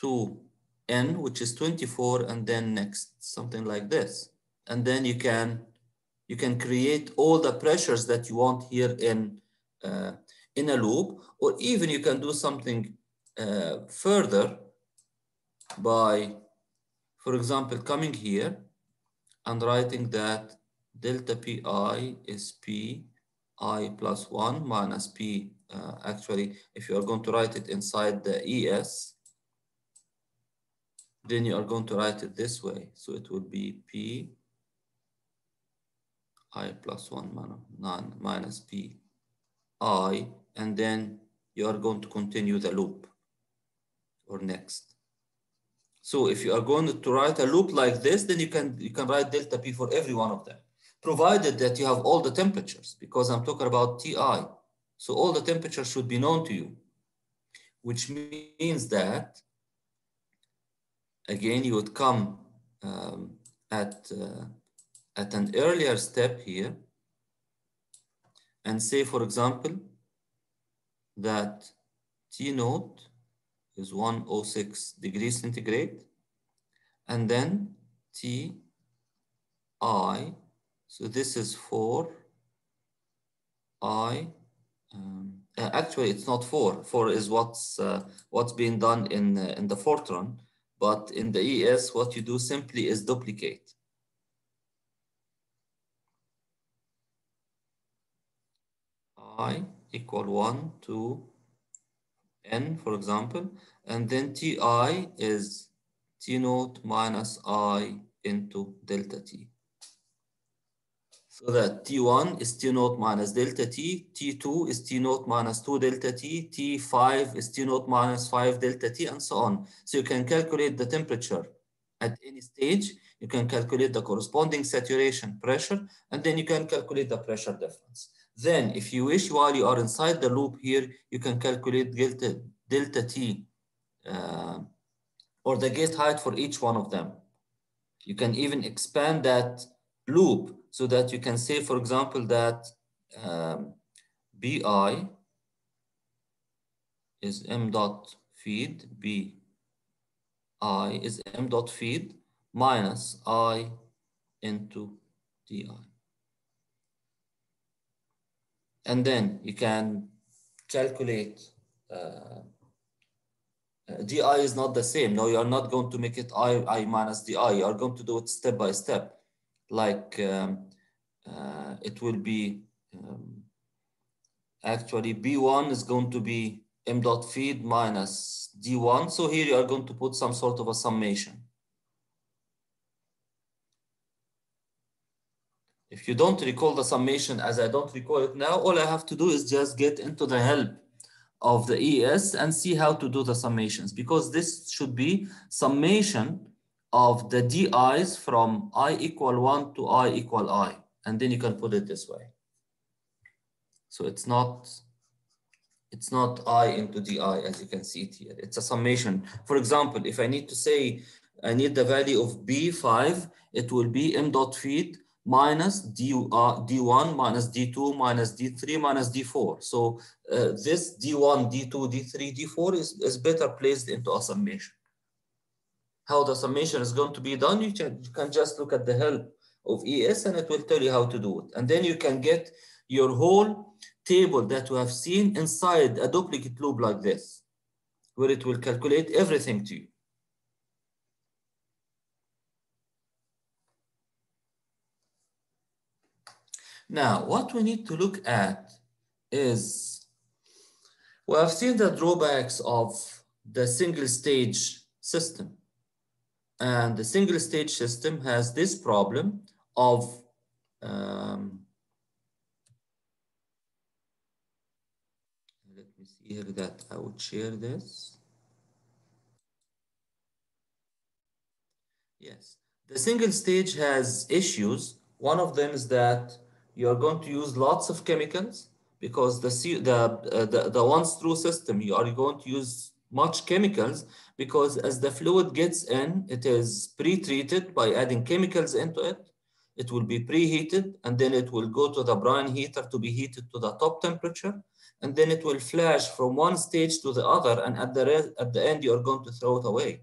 to N, which is 24, and then next, something like this. And then you can you can create all the pressures that you want here in, uh, in a loop, or even you can do something uh, further by, for example, coming here and writing that delta pi is p i plus 1 minus p. Uh, actually, if you are going to write it inside the EES, then you are going to write it this way. So it would be p i plus 1 minus, minus p i, and then you are going to continue the loop or next. So if you are going to write a loop like this, then you can, you can write delta P for every one of them, provided that you have all the temperatures, because I'm talking about TI. So all the temperatures should be known to you, which means that, again, you would come um, at, uh, at an earlier step here and say, for example, that T naught is 106 degrees centigrade. And then T I, so this is 4 I, um, uh, actually it's not 4, 4 is what's, uh, what's being done in, uh, in the Fortran, but in the EES what you do simply is duplicate. I equal 1 to n, for example, and then ti is t naught minus i into delta t. So that t1 is t naught minus delta t, t2 is t naught minus 2 delta t, t5 is t naught minus 5 delta t, and so on. So you can calculate the temperature at any stage, you can calculate the corresponding saturation pressure, and then you can calculate the pressure difference. Then, if you wish, while you are inside the loop here, you can calculate delta, delta T uh, or the gate height for each one of them. You can even expand that loop so that you can say, for example, that um, BI is m dot feed, BI is m dot feed minus I into DI. And then you can calculate uh, uh, di is not the same. No, you are not going to make it i, i minus di. You are going to do it step by step. Like um, uh, it will be um, actually B1 is going to be m dot feed minus D1. So here you are going to put some sort of a summation. If you don't recall the summation as I don't recall it now, all I have to do is just get into the help of the EES and see how to do the summations because this should be summation of the DIs from I equal one to I equal I. And then you can put it this way. So it's not, it's not I into DI as you can see it here. It's a summation. For example, if I need to say, I need the value of B5, it will be M dot feed minus D, uh, D1 minus D2 minus D3 minus D4. So uh, this D1, D2, D3, D4 is, is better placed into a summation. How the summation is going to be done, you can, you can just look at the help of EES and it will tell you how to do it. And then you can get your whole table that you have seen inside a duplicate loop like this, where it will calculate everything to you. Now, what we need to look at is we have seen the drawbacks of the single stage system. And the single stage system has this problem of um, let me see here that I would share this. Yes, the single stage has issues. One of them is that you are going to use lots of chemicals because the the uh, the, the once through system you are going to use much chemicals because as the fluid gets in it is pre-treated by adding chemicals into it. It will be preheated and then it will go to the brine heater to be heated to the top temperature. And then it will flash from one stage to the other and at the at the end you are going to throw it away.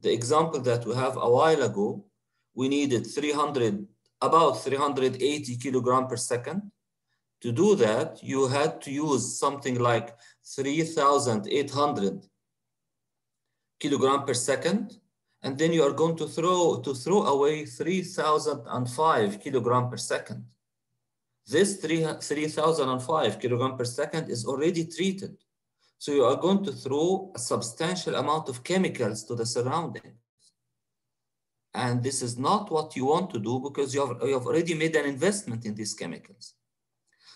The example that we have a while ago we needed 300 about 380 kilogram per second. To do that, you had to use something like 3,800 kilogram per second, and then you are going to throw to throw away 3,005 kilogram per second. This 3,005 kilogram per second is already treated. So you are going to throw a substantial amount of chemicals to the surrounding. And this is not what you want to do because you have, you have already made an investment in these chemicals.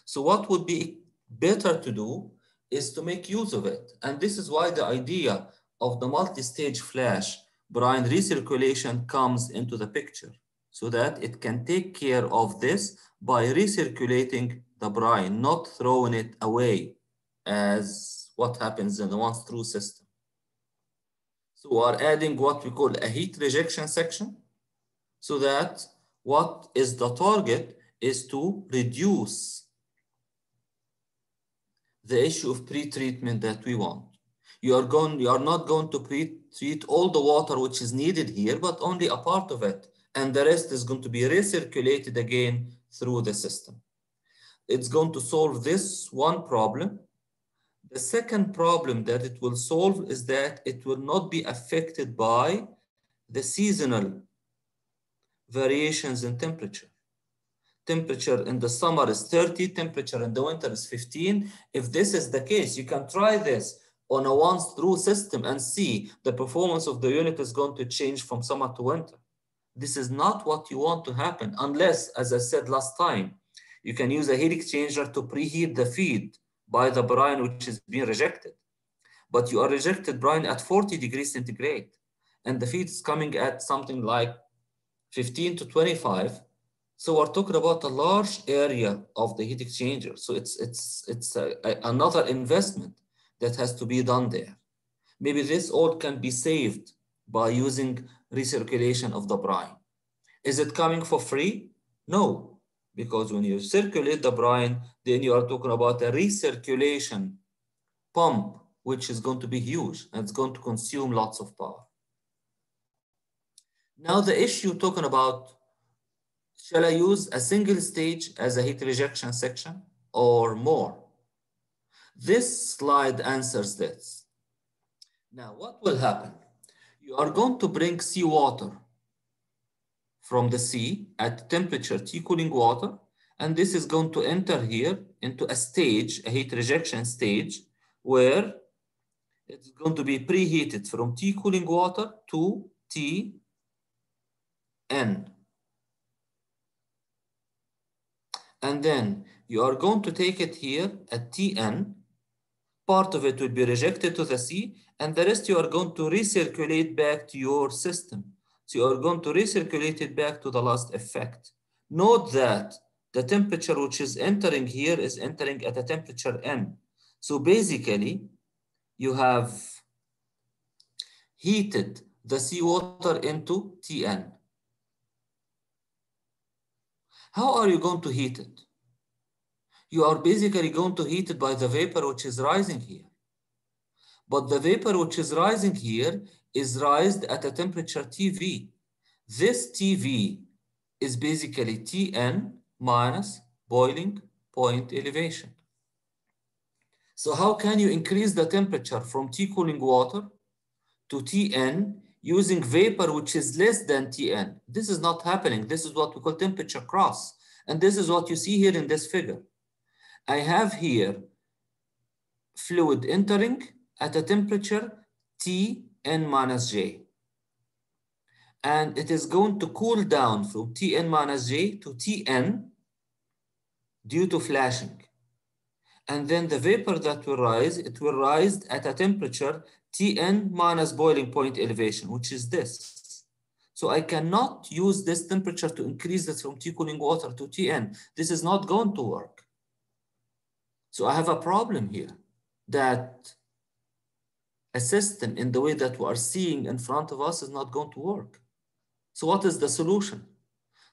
So what would be better to do is to make use of it. And this is why the idea of the multi-stage flash brine recirculation comes into the picture so that it can take care of this by recirculating the brine, not throwing it away as what happens in the once through system. So we are adding what we call a heat rejection section so that what is the target is to reduce the issue of pre-treatment that we want. You are going, you are not going to pre-treat all the water which is needed here, but only a part of it. And the rest is going to be recirculated again through the system. It's going to solve this one problem. The second problem that it will solve is that it will not be affected by the seasonal variations in temperature. Temperature in the summer is 30, temperature in the winter is 15. If this is the case, you can try this on a once through system and see the performance of the unit is going to change from summer to winter. This is not what you want to happen unless, as I said last time, you can use a heat exchanger to preheat the feed by the brine which is being rejected. But you are rejected brine at 40 degrees centigrade and the feed is coming at something like 15 to 25. So we're talking about a large area of the heat exchanger. So it's, it's, it's a, a, another investment that has to be done there. Maybe this all can be saved by using recirculation of the brine. Is it coming for free? No, because when you circulate the brine, then you are talking about a recirculation pump, which is going to be huge and it's going to consume lots of power. Now the issue talking about, shall I use a single stage as a heat rejection section or more? This slide answers this. Now what will happen? You are going to bring seawater from the sea at temperature T cooling water, and this is going to enter here into a stage, a heat rejection stage, where it's going to be preheated from T cooling water to T N. And then you are going to take it here at Tn. Part of it will be rejected to the sea, and the rest you are going to recirculate back to your system. So you are going to recirculate it back to the last effect. Note that the temperature which is entering here is entering at a temperature N. So basically, you have heated the seawater into Tn. How are you going to heat it? You are basically going to heat it by the vapor which is rising here. But the vapor which is rising here is raised at a temperature TV. This TV is basically Tn minus boiling point elevation. So how can you increase the temperature from T cooling water to Tn using vapor which is less than Tn? This is not happening. This is what we call temperature cross. And this is what you see here in this figure. I have here fluid entering at a temperature Tn minus J. And it is going to cool down from Tn minus J to Tn due to flashing. And then the vapor that will rise, it will rise at a temperature Tn minus boiling point elevation, which is this. So I cannot use this temperature to increase this from T cooling water to Tn. This is not going to work. So I have a problem here that a system in the way that we are seeing in front of us is not going to work. So what is the solution?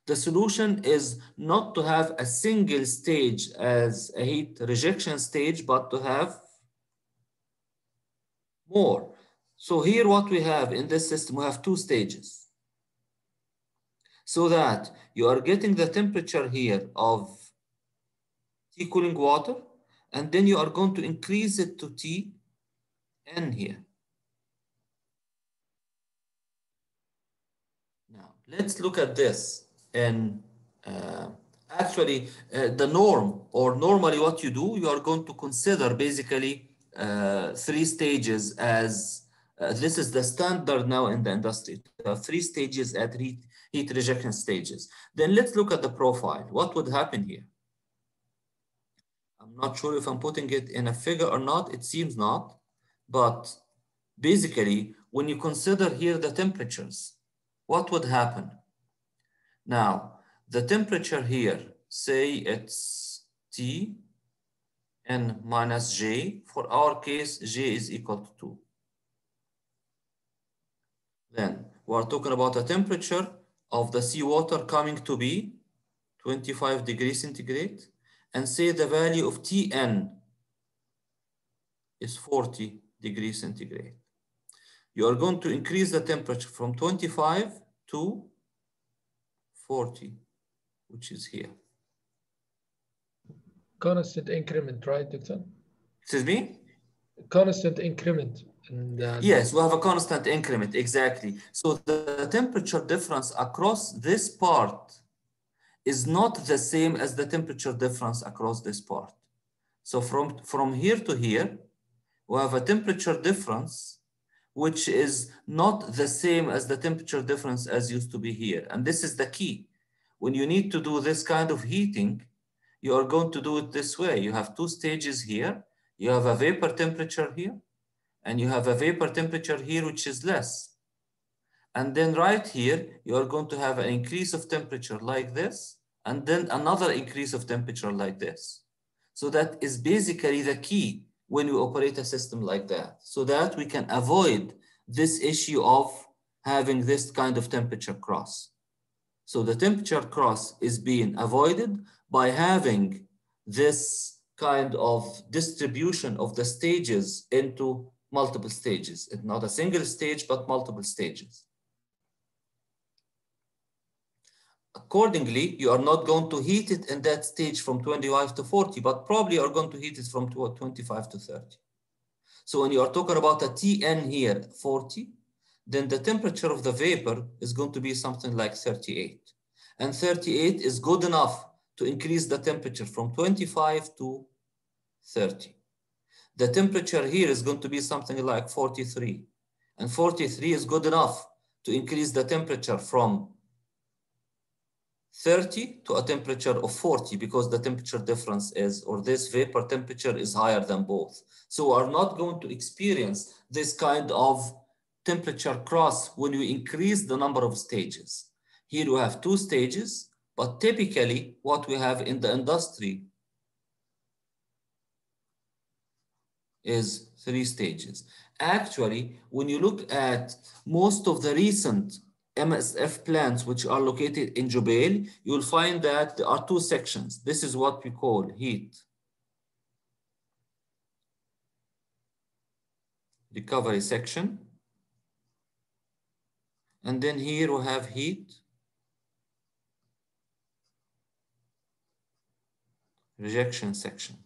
The solution is not to have a single stage as a heat rejection stage, but to have more. So here what we have in this system, we have two stages. So that you are getting the temperature here of T cooling water, and then you are going to increase it to T N here. Now, let's look at this. And uh, actually, uh, the norm, or normally what you do, you are going to consider basically uh, three stages as uh, this is the standard now in the industry. three stages at heat, heat rejection stages. Then let's look at the profile. What would happen here? I'm not sure if I'm putting it in a figure or not. It seems not. But basically, when you consider here the temperatures, what would happen? Now, the temperature here, say it's T n minus J. For our case, J is equal to 2. Then we're talking about a temperature of the seawater coming to be 25 degrees centigrade and say the value of Tn is 40 degrees centigrade. You are going to increase the temperature from 25 to 40, which is here. Constant increment, right, Doctor? Excuse me? Constant increment. And, uh, Yes, we have a constant increment, exactly. So the temperature difference across this part is not the same as the temperature difference across this part. So from, from here to here, we have a temperature difference which is not the same as the temperature difference as used to be here. And this is the key. When you need to do this kind of heating, you are going to do it this way. You have two stages here. You have a vapor temperature here, and you have a vapor temperature here, which is less. And then right here, you are going to have an increase of temperature like this, and then another increase of temperature like this. So that is basically the key when we operate a system like that, so that we can avoid this issue of having this kind of temperature cross. So the temperature cross is being avoided by having this kind of distribution of the stages into multiple stages. It's not a single stage, but multiple stages. Accordingly, you are not going to heat it in that stage from 25 to 40, but probably are going to heat it from 25 to 30. So when you are talking about a Tn here, 40, then the temperature of the vapor is going to be something like 38. And 38 is good enough to increase the temperature from 25 to 30. The temperature here is going to be something like 43. And 43 is good enough to increase the temperature from 30 to a temperature of 40 because the temperature difference is, or this vapor temperature is higher than both. So we are not going to experience this kind of temperature cross when you increase the number of stages. Here we have two stages, but typically what we have in the industry is three stages. Actually, when you look at most of the recent MSF plants which are located in Jubail, you'll find that there are two sections. This is what we call heat recovery section. And then here we have heat rejection section.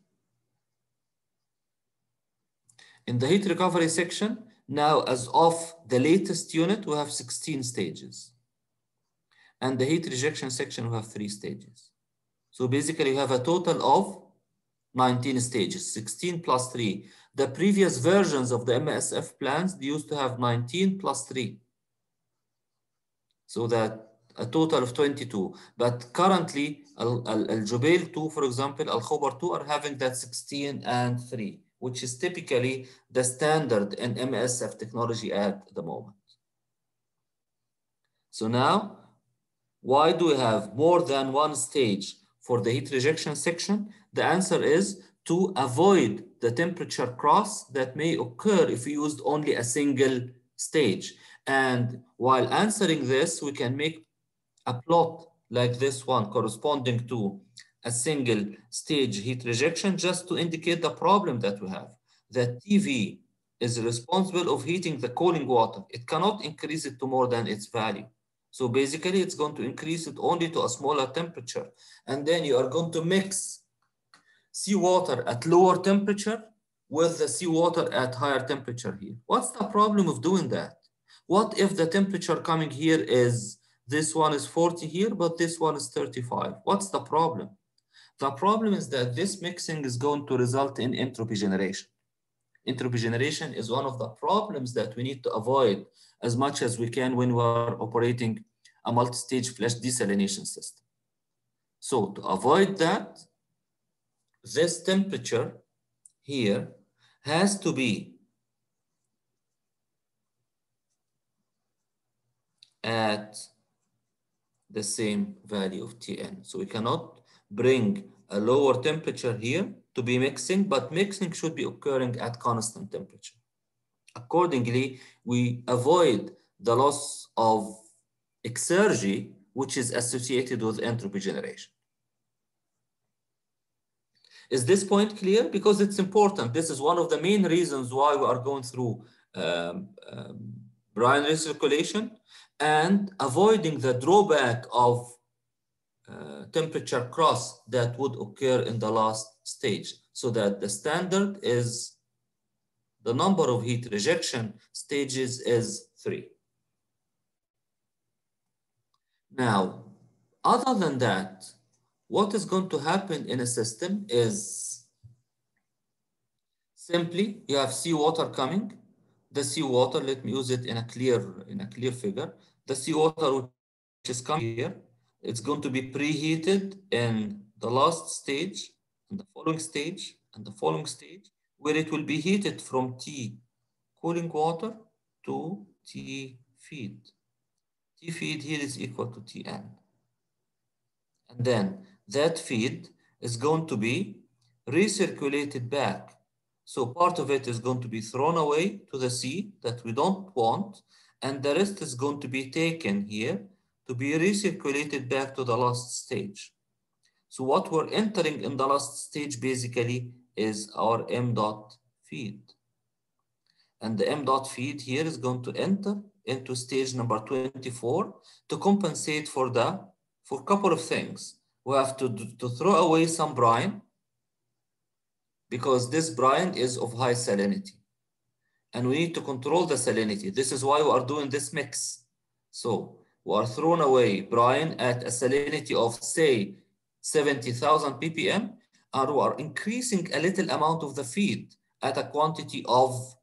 In the heat recovery section, now as of the latest unit, we have 16 stages. And the heat rejection section, we have three stages. So basically, you have a total of 19 stages, 16 plus 3. The previous versions of the MSF plans used to have 19 plus 3. So that a total of 22. But currently, Al-Jubail 2, for example, Al-Khobar 2 are having that 16 and 3, which is typically the standard in MSF technology at the moment. So now, why do we have more than one stage for the heat rejection section? The answer is to avoid the temperature cross that may occur if we used only a single stage. And while answering this, we can make a plot like this one corresponding to a single stage heat rejection just to indicate the problem that we have. That TV is responsible of heating the cooling water. It cannot increase it to more than its value. So basically it's going to increase it only to a smaller temperature. And then you are going to mix seawater at lower temperature with the seawater at higher temperature here. What's the problem of doing that? What if the temperature coming here is, this one is 40 here, but this one is 35? What's the problem? The problem is that this mixing is going to result in entropy generation. Entropy generation is one of the problems that we need to avoid as much as we can when we are operating a multi-stage flash desalination system. So to avoid that, this temperature here has to be at the same value of Tn. So we cannot bring a lower temperature here to be mixing, but mixing should be occurring at constant temperature. Accordingly, we avoid the loss of exergy, which is associated with entropy generation. Is this point clear? Because it's important. This is one of the main reasons why we are going through um, um, and avoiding the drawback of uh, temperature cross that would occur in the last stage so that the standard is the number of heat rejection stages is three. Now, other than that, what is going to happen in a system is simply you have seawater coming. The seawater, let me use it in a clear in a clear figure. The seawater which is coming here, it's going to be preheated in the last stage, and the following stage, and the following stage, where it will be heated from T cooling water to T feed. T feed here is equal to Tn. And then that feed is going to be recirculated back. So part of it is going to be thrown away to the sea that we don't want, and the rest is going to be taken here to be recirculated back to the last stage. So what we're entering in the last stage basically is our m dot feed. And the m dot feed here is going to enter into stage number 24 to compensate for the for a couple of things. We have to, to throw away some brine because this brine is of high salinity. And we need to control the salinity. This is why we are doing this mix. So we are throwing away brine at a salinity of say 70,000 ppm and we are increasing a little amount of the feed at a quantity of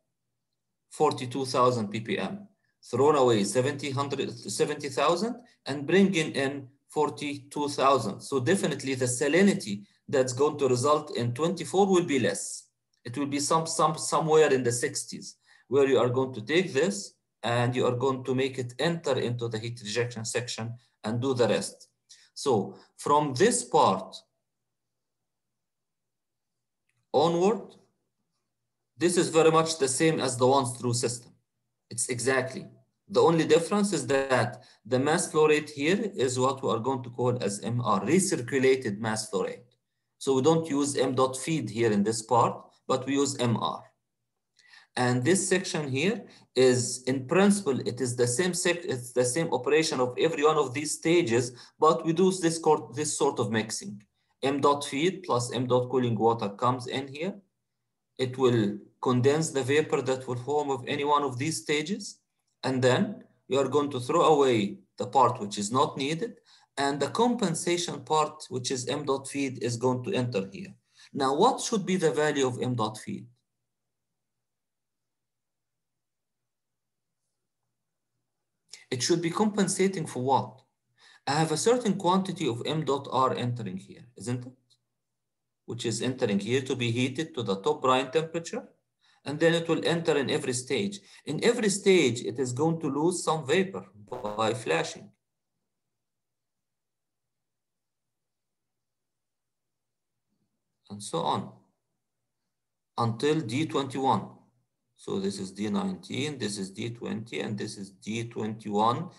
42,000 ppm. Thrown away 70,000 and bringing in 42,000. So definitely the salinity that's going to result in 24 will be less. It will be some, some, somewhere in the 60s where you are going to take this and you are going to make it enter into the heat rejection section and do the rest. So from this part onward, this is very much the same as the once through system. It's exactly. The only difference is that the mass flow rate here is what we are going to call as MR, recirculated mass flow rate. So we don't use M dot feed here in this part, but we use MR. And this section here is in principle, it is the same sec it's the same operation of every one of these stages, but we do this, this sort of mixing. M dot feed plus M dot cooling water comes in here. It will condense the vapor that will form of any one of these stages. And then you are going to throw away the part which is not needed. And the compensation part, which is M dot feed, is going to enter here. Now, what should be the value of M dot feed? It should be compensating for what? I have a certain quantity of M dot R entering here, isn't it? Which is entering here to be heated to the top brine temperature. And then it will enter in every stage. In every stage, it is going to lose some vapor by flashing. And so on until D21. So this is D19, this is D20, and this is D21,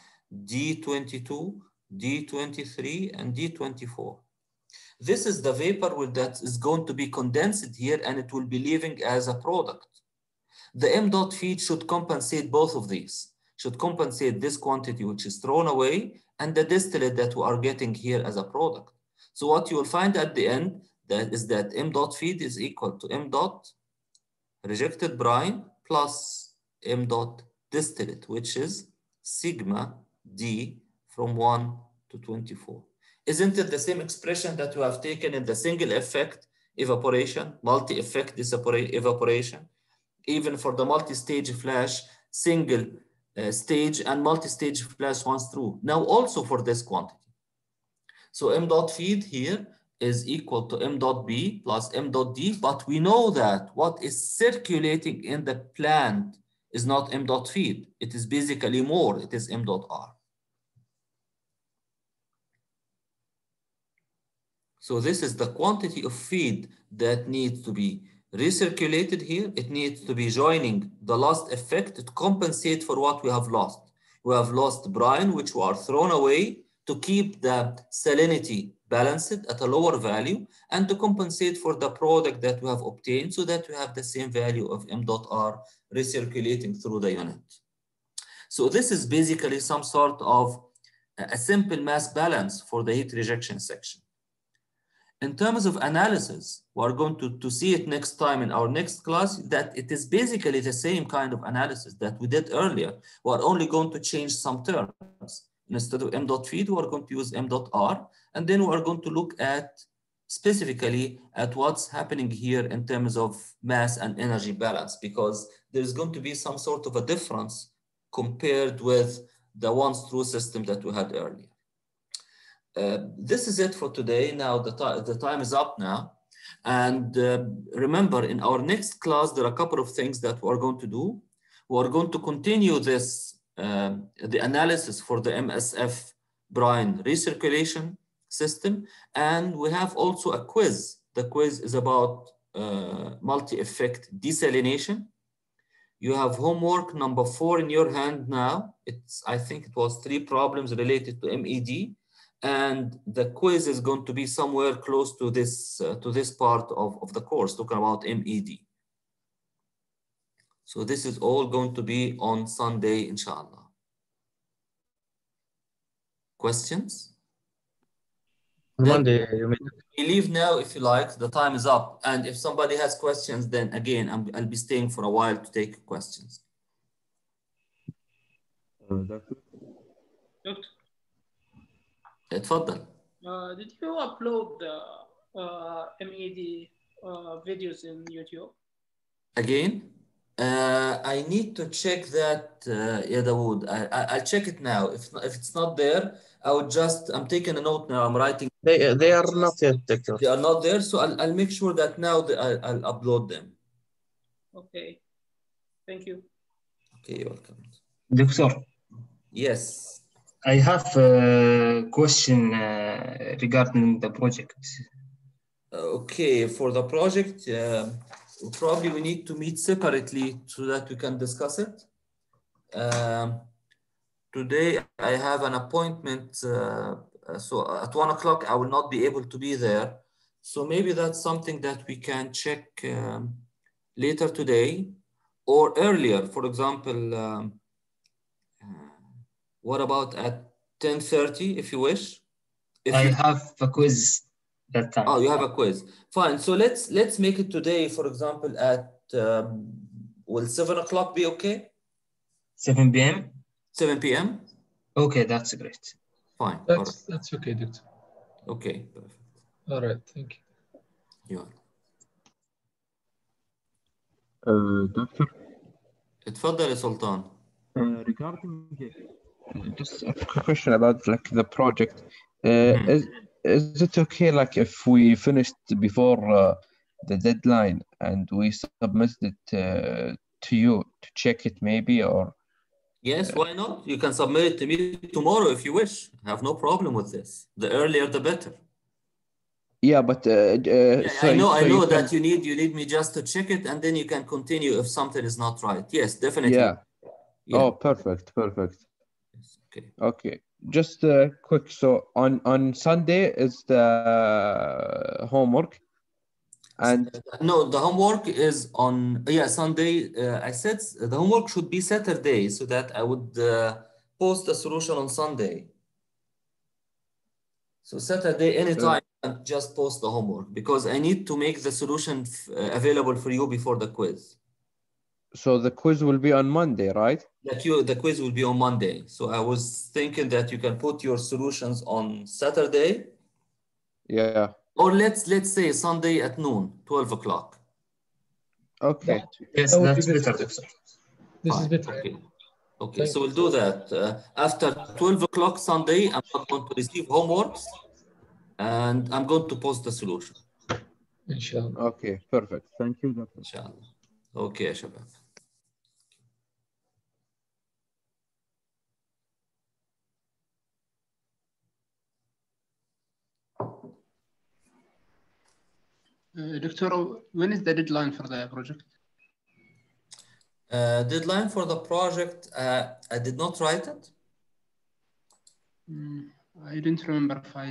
D22, D23, and D24. This is the vapor that is going to be condensed here and it will be leaving as a product. The M dot feed should compensate both of these, should compensate this quantity which is thrown away and the distillate that we are getting here as a product. So what you will find at the end that is that M dot feed is equal to M dot rejected brine plus M dot distillate, which is sigma D from 1 to 24. Isn't it the same expression that you have taken in the single effect evaporation, multi-effect evaporation, even for the multi-stage flash, single uh, stage and multi-stage flash once through. Now also for this quantity. So M dot feed here is equal to m dot b plus m dot d, but we know that what is circulating in the plant is not m dot feed. It is basically more, it is m dot r. So this is the quantity of feed that needs to be recirculated here. It needs to be joining the lost effect to compensate for what we have lost. We have lost brine, which were thrown away to keep the salinity balanced at a lower value and to compensate for the product that we have obtained so that we have the same value of m dot r recirculating through the unit. So this is basically some sort of a simple mass balance for the heat rejection section. In terms of analysis, we're going to, to see it next time in our next class, that it is basically the same kind of analysis that we did earlier. We're only going to change some terms. Instead of m dot feed, we're going to use m dot r, and then we're going to look at specifically at what's happening here in terms of mass and energy balance, because there's going to be some sort of a difference compared with the one through system that we had earlier. Uh, this is it for today. Now the, the time is up now. And uh, remember, in our next class, there are a couple of things that we're going to do. We're going to continue this, uh, the analysis for the MSF brine recirculation system. And we have also a quiz. The quiz is about uh, multi-effect desalination. You have homework number four in your hand now. It's, I think it was three problems related to MED and the quiz is going to be somewhere close to this uh, to this part of, of the course talking about MED. So this is all going to be on Sunday, inshallah. Questions? Monday, you mean? We leave now if you like, the time is up. And if somebody has questions, then again, I'm, I'll be staying for a while to take questions. Doctor? Doctor, اتفضل. uh, did you upload the uh, MED uh, videos in YouTube? Again, uh, I need to check that, uh, yeah, Dawood. I, I, I'll check it now. If, if it's not there, I would just, I'm taking a note now. I'm writing. they, they are not yet, Doctor. They are not there, so I'll, I'll make sure that now that I'll, I'll upload them. Okay. Thank you. Okay, you're welcome. Doctor, Yes. I have a question uh, regarding the project. Okay, for the project, uh, probably we need to meet separately so that we can discuss it. Um, today I have an appointment, uh, uh, so at one o'clock I will not be able to be there. So maybe that's something that we can check um, later today or earlier. For example, um, uh, what about at 10.30 if you wish? If I you- have a quiz that time. Oh, you have a quiz. Fine. So let's let's make it today, for example, at um, will seven o'clock be okay? 7 p.m. 7 p.m. Okay, that's great. Fine. All That's that's okay, Doctor. right. Okay. Perfect. All right, thank you. You are. Uh, doctor, اتفضل يا سلطان. uh, regarding uh, just a quick question about like the project. Uh, Mhm. is is it okay like if we finished before uh, the deadline and we submitted it uh, to you to check it maybe or Yes, why not? You can submit it to me tomorrow if you wish. I have no problem with this. The earlier, the better. yeah, but uh, uh, Yeah, so I know. so I know you that can- you need you need me just to check it, and then you can continue if something is not right. Yes, definitely. Yeah. Yeah. Oh, perfect, perfect. Okay. Okay, just uh, quick. So on on Sunday is the homework, and No, the homework is on, yeah, Sunday. Uh, I said the homework should be Saturday so that I would uh, post the solution on Sunday. So Saturday, anytime, and just post the homework because I need to make the solution uh, available for you before the quiz. so the quiz will be on Monday, right? That you, the quiz will be on Monday. So I was thinking that you can put your solutions on Saturday Yeah. Or let's let's say Sunday at noon, 12 o'clock. Okay. Yes, That that's be better, better. Doctor. This is better. Okay. Okay, Thank so we'll do that. Uh, after 12 o'clock Sunday, I'm not going to receive homeworks and I'm going to post the solution. Inshallah. Okay, perfect. Thank you, Doctor. Inshallah. Okay, يا Uh, Doctor, when is the deadline for the project? Uh, deadline for the project, uh, I did not write it. Mm, I didn't remember if I